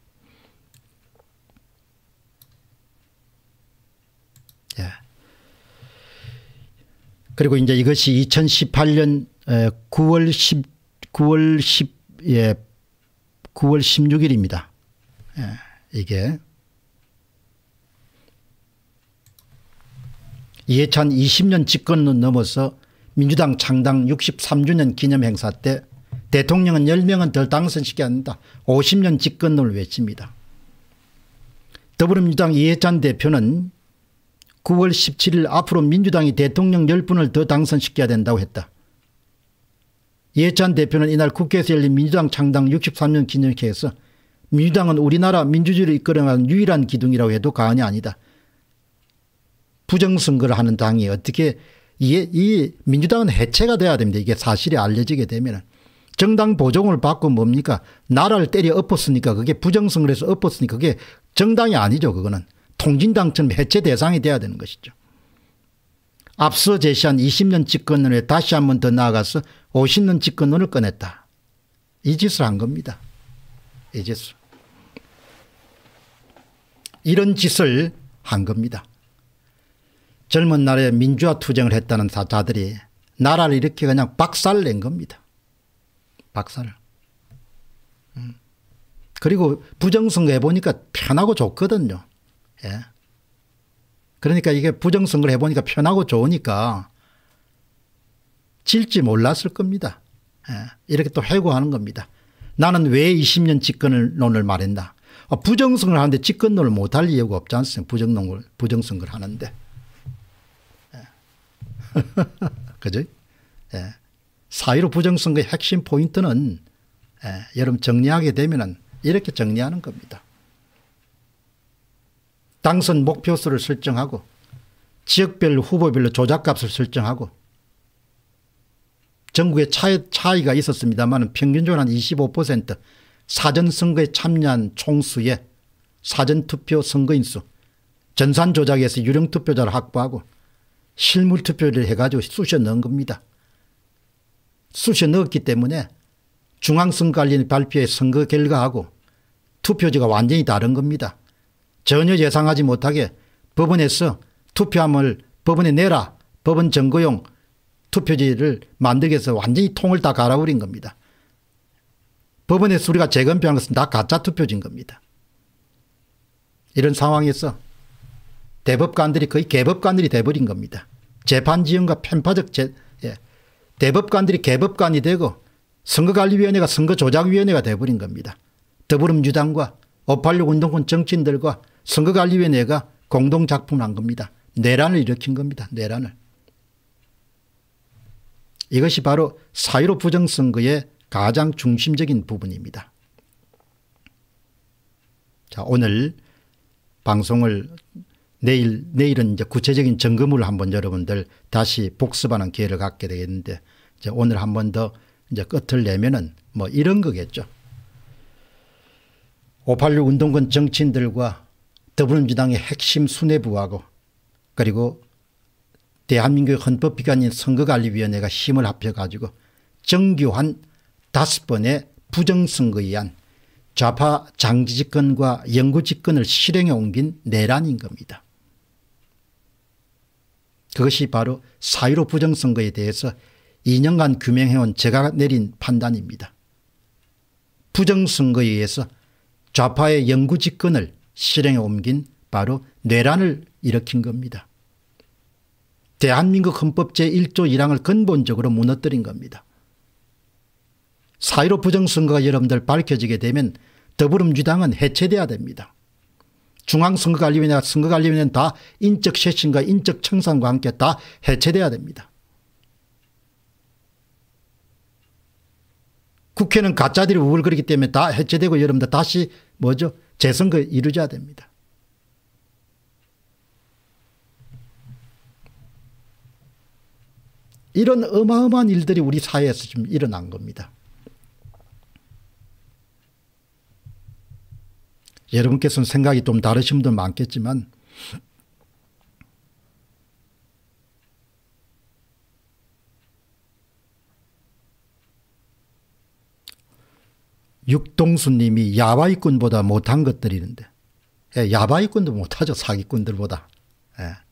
예. 그리고 이제 이것이 2018년 9월 10, 9월 10, 예, 9월 16일입니다. 예, 이게 이해찬 20년 집권을 넘어서 민주당 창당 63주년 기념 행사 때 대통령은 10명은 덜 당선시켜야 한다. 50년 집권론을 외칩니다. 더불어민주당 이해찬 대표는 9월 17일 앞으로 민주당이 대통령 10분을 더 당선시켜야 된다고 했다. 이해찬 대표는 이날 국회에서 열린 민주당 창당 63년 기념회에서 민주당은 우리나라 민주주의를 이끌어가는 유일한 기둥이라고 해도 과언이 아니다. 부정선거를 하는 당이 어떻게 이, 이 민주당은 해체가 돼야 됩니다. 이게 사실이 알려지게 되면 정당 보정을 받고 뭡니까 나라를 때려 엎었으니까 그게 부정선거를 해서 엎었으니까 그게 정당이 아니죠. 그거는 통진당처럼 해체 대상이 돼야 되는 것이죠. 앞서 제시한 20년 집권론에 다시 한 번 더 나아가서 50년 집권론을 꺼냈다. 이 짓을 한 겁니다. 이 짓을. 이런 짓을 한 겁니다. 젊은 날에 민주화 투쟁을 했다는 자들이 나라를 이렇게 그냥 박살 낸 겁니다. 박살. 음. 그리고 부정선거 해보니까 편하고 좋거든요. 예. 그러니까 이게 부정선거를 해보니까 편하고 좋으니까 질지 몰랐을 겁니다. 예. 이렇게 또 해고하는 겁니다. 나는 왜 20년 집권론을 말했나. 아, 부정선거를 하는데 집권론을 못할 이유가 없지 않습니까. 부정론을, 부정선거를 하는데. 그죠? 예. 사회로 부정선거의 핵심 포인트는 예. 여러분 정리하게 되면 이렇게 정리하는 겁니다. 당선 목표수를 설정하고 지역별 후보별로 조작값을 설정하고 전국에 차이, 차이가 있었습니다만 평균적으로 한 25% 사전선거에 참여한 총수의 사전투표 선거인수 전산 조작에서 유령투표자를 확보하고 실물 투표를 해가지고 쑤셔 넣은 겁니다. 쑤셔 넣었기 때문에 중앙선거관리 발표의 선거 결과하고 투표지가 완전히 다른 겁니다. 전혀 예상하지 못하게 법원에서 투표함을 법원에 내라 법원 점거용 투표지를 만들기 위해서 완전히 통을 다 갈아버린 겁니다. 법원에서 우리가 재검표한 것은 다 가짜 투표지인 겁니다. 이런 상황에서 대법관들이 거의 개법관들이 돼버린 겁니다. 재판지원과 편파적 재, 예. 대법관들이 개법관이 되고 선거관리위원회가 선거조작위원회가 돼버린 겁니다. 더불어민주당과 586 운동권 정치인들과 선거관리위원회가 공동작품을 한 겁니다. 내란을 일으킨 겁니다. 내란을. 이것이 바로 사유로 부정선거의 가장 중심적인 부분입니다. 자, 오늘 방송을 내일, 내일은 이제 구체적인 점검을 한번 여러분들 다시 복습하는 기회를 갖게 되겠는데 이제 오늘 한 번 더 이제 끝을 내면은 뭐 이런 거겠죠. 586 운동권 정치인들과 더불어민주당의 핵심 수뇌부하고 그리고 대한민국 헌법기관인 선거관리위원회가 힘을 합쳐가지고 정교한 다섯 번의 부정선거에 의한 좌파 장기집권과 영구집권을 실행에 옮긴 내란인 겁니다. 그것이 바로 사유로 부정선거에 대해서 2년간 규명해온 제가 내린 판단입니다. 부정선거에 의해서 좌파의 영구집권을 실행에 옮긴 바로 뇌란을 일으킨 겁니다. 대한민국 헌법 제1조 1항을 근본적으로 무너뜨린 겁니다. 사유로 부정선거가 여러분들 밝혀지게 되면 더불어민주당은 해체돼야 됩니다. 중앙선거관리위원회와 선거관리위원회는 다 인적 쇄신과 인적 청산과 함께 다 해체돼야 됩니다. 국회는 가짜들이 우글거리기 때문에 다 해체되고 여러분들 다시 뭐죠? 재선거 이루어져야 됩니다. 이런 어마어마한 일들이 우리 사회에서 지금 일어난 겁니다. 여러분께서는 생각이 좀 다르신 분들 많겠지만 육동수님이 야바이꾼보다 못한 것들이 있는데 예, 야바이꾼도 못하죠 사기꾼들보다 예.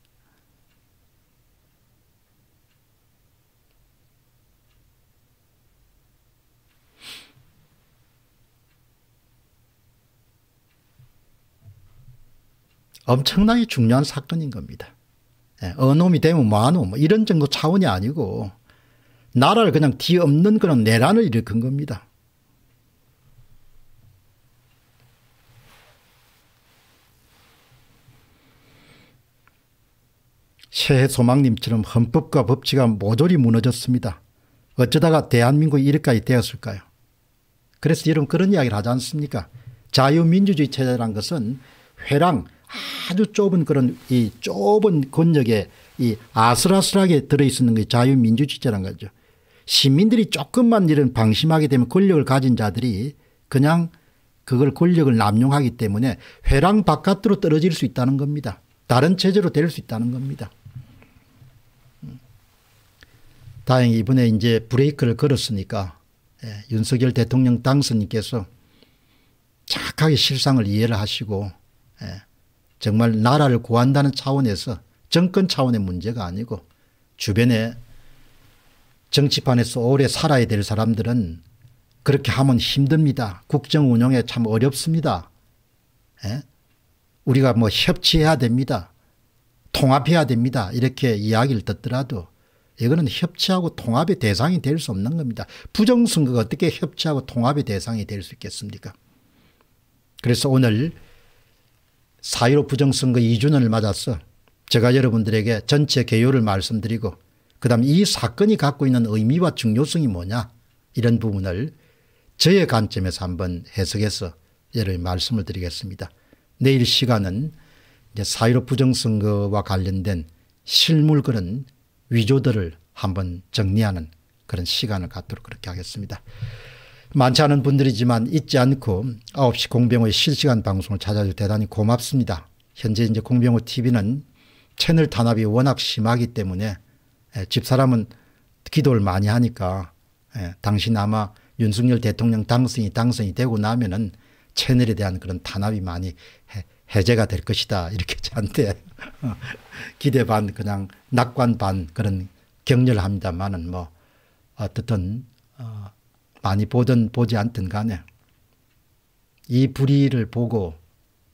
엄청나게 중요한 사건인 겁니다. 예, 어놈이 되면 뭐하노 뭐 이런 정도 차원이 아니고 나라를 그냥 뒤엎는 그런 내란을 일으킨 겁니다. 새해 소망님처럼 헌법과 법치가 모조리 무너졌습니다. 어쩌다가 대한민국이 이렇게까지 되었을까요? 그래서 여러분 그런 이야기를 하지 않습니까? 자유민주주의 체제란 것은 회랑 아주 좁은 그런 이 좁은 권력에 이 아슬아슬하게 들어있는 게 자유민주주의란 거죠. 시민들이 조금만 이런 방심하게 되면 권력을 가진 자들이 그냥 그걸 권력을 남용하기 때문에 회랑 바깥으로 떨어질 수 있다는 겁니다. 다른 체제로 될 수 있다는 겁니다. 음. 다행히 이번에 이제 브레이크를 걸었으니까 예, 윤석열 대통령 당선인께서 착하게 실상을 이해를 하시고 예, 정말 나라를 구한다는 차원에서 정권 차원의 문제가 아니고 주변에 정치판에서 오래 살아야 될 사람들은 그렇게 하면 힘듭니다. 국정 운영에 참 어렵습니다. 예? 우리가 뭐 협치해야 됩니다. 통합해야 됩니다. 이렇게 이야기를 듣더라도 이거는 협치하고 통합의 대상이 될 수 없는 겁니다. 부정선거가 어떻게 협치하고 통합의 대상이 될 수 있겠습니까 그래서 오늘 4.15 부정선거 2주년을 맞아서 제가 여러분들에게 전체 개요를 말씀드리고 그 다음 이 사건이 갖고 있는 의미와 중요성이 뭐냐 이런 부분을 저의 관점에서 한번 해석해서 여러분 말씀을 드리겠습니다. 내일 시간은 이제 4.15 부정선거와 관련된 실물 그런 위조들을 한번 정리하는 그런 시간을 갖도록 그렇게 하겠습니다. 많지 않은 분들이지만 잊지 않고 9시 공병호의 실시간 방송을 찾아주셔서 대단히 고맙습니다. 현재 이제 공병호 TV는 채널 탄압이 워낙 심하기 때문에 예, 집사람은 기도를 많이 하니까 예, 당신 아마 윤석열 대통령 당선이 당선이 되고 나면은 채널에 대한 그런 탄압이 많이 해제가 될 것이다 이렇게 저한테 기대 반 그냥 낙관 반 그런 격려를 합니다만은 뭐 어떻든 어 많이 보든 보지 않든 간에 이 불의를 보고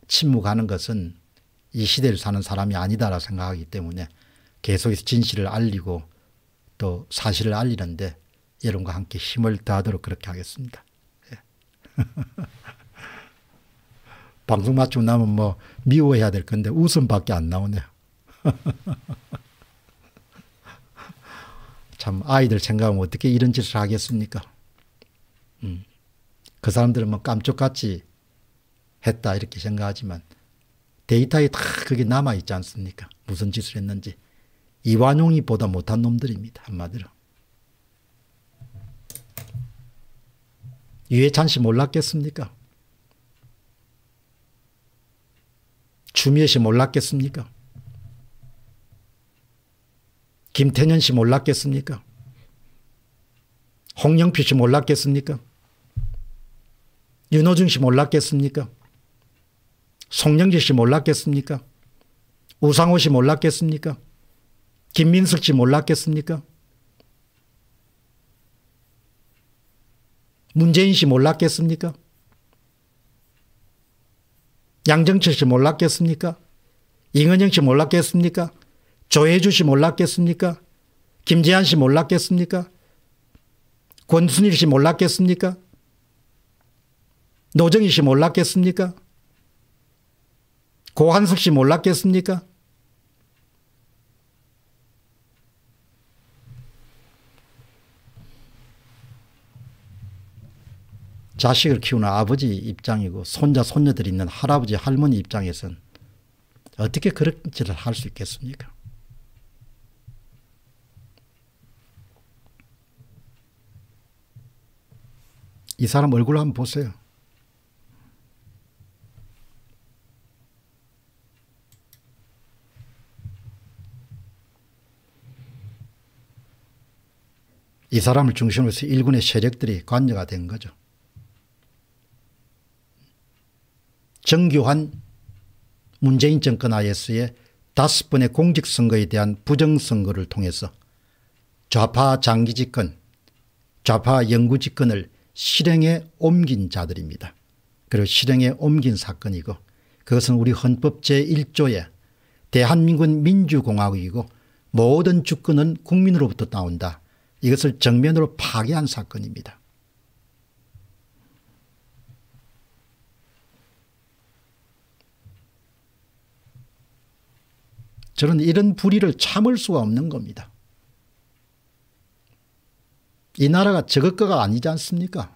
침묵하는 것은 이 시대를 사는 사람이 아니다라 생각하기 때문에 계속해서 진실을 알리고 또 사실을 알리는데 여러분과 함께 힘을 다하도록 그렇게 하겠습니다. 예. 방송 마치고 나면 뭐 미워해야 될 건데 웃음밖에 안 나오네요. 참 아이들 생각하면 어떻게 이런 짓을 하겠습니까? 음. 그 사람들은 뭐 깜짝같이 했다 이렇게 생각하지만 데이터에 다 그게 남아있지 않습니까? 무슨 짓을 했는지. 이완용이 보다 못한 놈들입니다. 한마디로. 유해찬 씨 몰랐겠습니까? 추미애 씨 몰랐겠습니까? 김태년 씨 몰랐겠습니까? 홍영표 씨 몰랐겠습니까? 윤호중 씨 몰랐겠습니까? 송영길 씨 몰랐겠습니까? 우상호 씨 몰랐겠습니까? 김민석 씨 몰랐겠습니까? 문재인 씨 몰랐겠습니까? 양정철 씨 몰랐겠습니까? 이은영 씨 몰랐겠습니까? 조혜주 씨 몰랐겠습니까? 김재한 씨 몰랐겠습니까? 권순일 씨 몰랐겠습니까? 노정희 씨 몰랐겠습니까? 고한석 씨 몰랐겠습니까? 자식을 키우는 아버지 입장이고 손자 손녀들 있는 할아버지 할머니 입장에선 어떻게 그런 짓을 할 수 있겠습니까? 이 사람 얼굴 한번 보세요. 이 사람을 중심으로 해서 일군의 세력들이 관여가 된 거죠. 정교한 문재인 정권 하에서의 다섯 번의 공직선거에 대한 부정선거를 통해서 좌파 장기집권, 좌파 영구집권을 실행에 옮긴 자들입니다. 그리고 실행에 옮긴 사건이고 그것은 우리 헌법 제1조에 대한민국 민주공화국이고 모든 주권은 국민으로부터 나온다. 이것을 정면으로 파괴한 사건입니다. 저는 이런 불의를 참을 수가 없는 겁니다. 이 나라가 저것 거가 아니지 않습니까?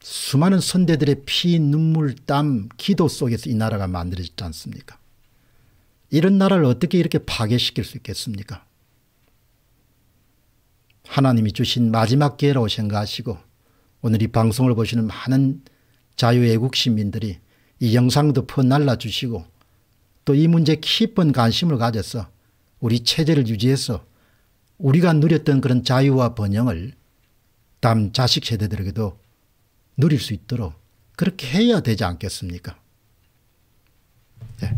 수많은 선대들의 피, 눈물, 땀, 기도 속에서 이 나라가 만들어졌지 않습니까? 이런 나라를 어떻게 이렇게 파괴시킬 수 있겠습니까? 하나님이 주신 마지막 기회라고 생각하시고 오늘 이 방송을 보시는 많은 자유애국 시민들이 이 영상도 퍼날라 주시고 또 이 문제에 깊은 관심을 가져서 우리 체제를 유지해서 우리가 누렸던 그런 자유와 번영을 다음 자식 세대들에게도 누릴 수 있도록 그렇게 해야 되지 않겠습니까? 네.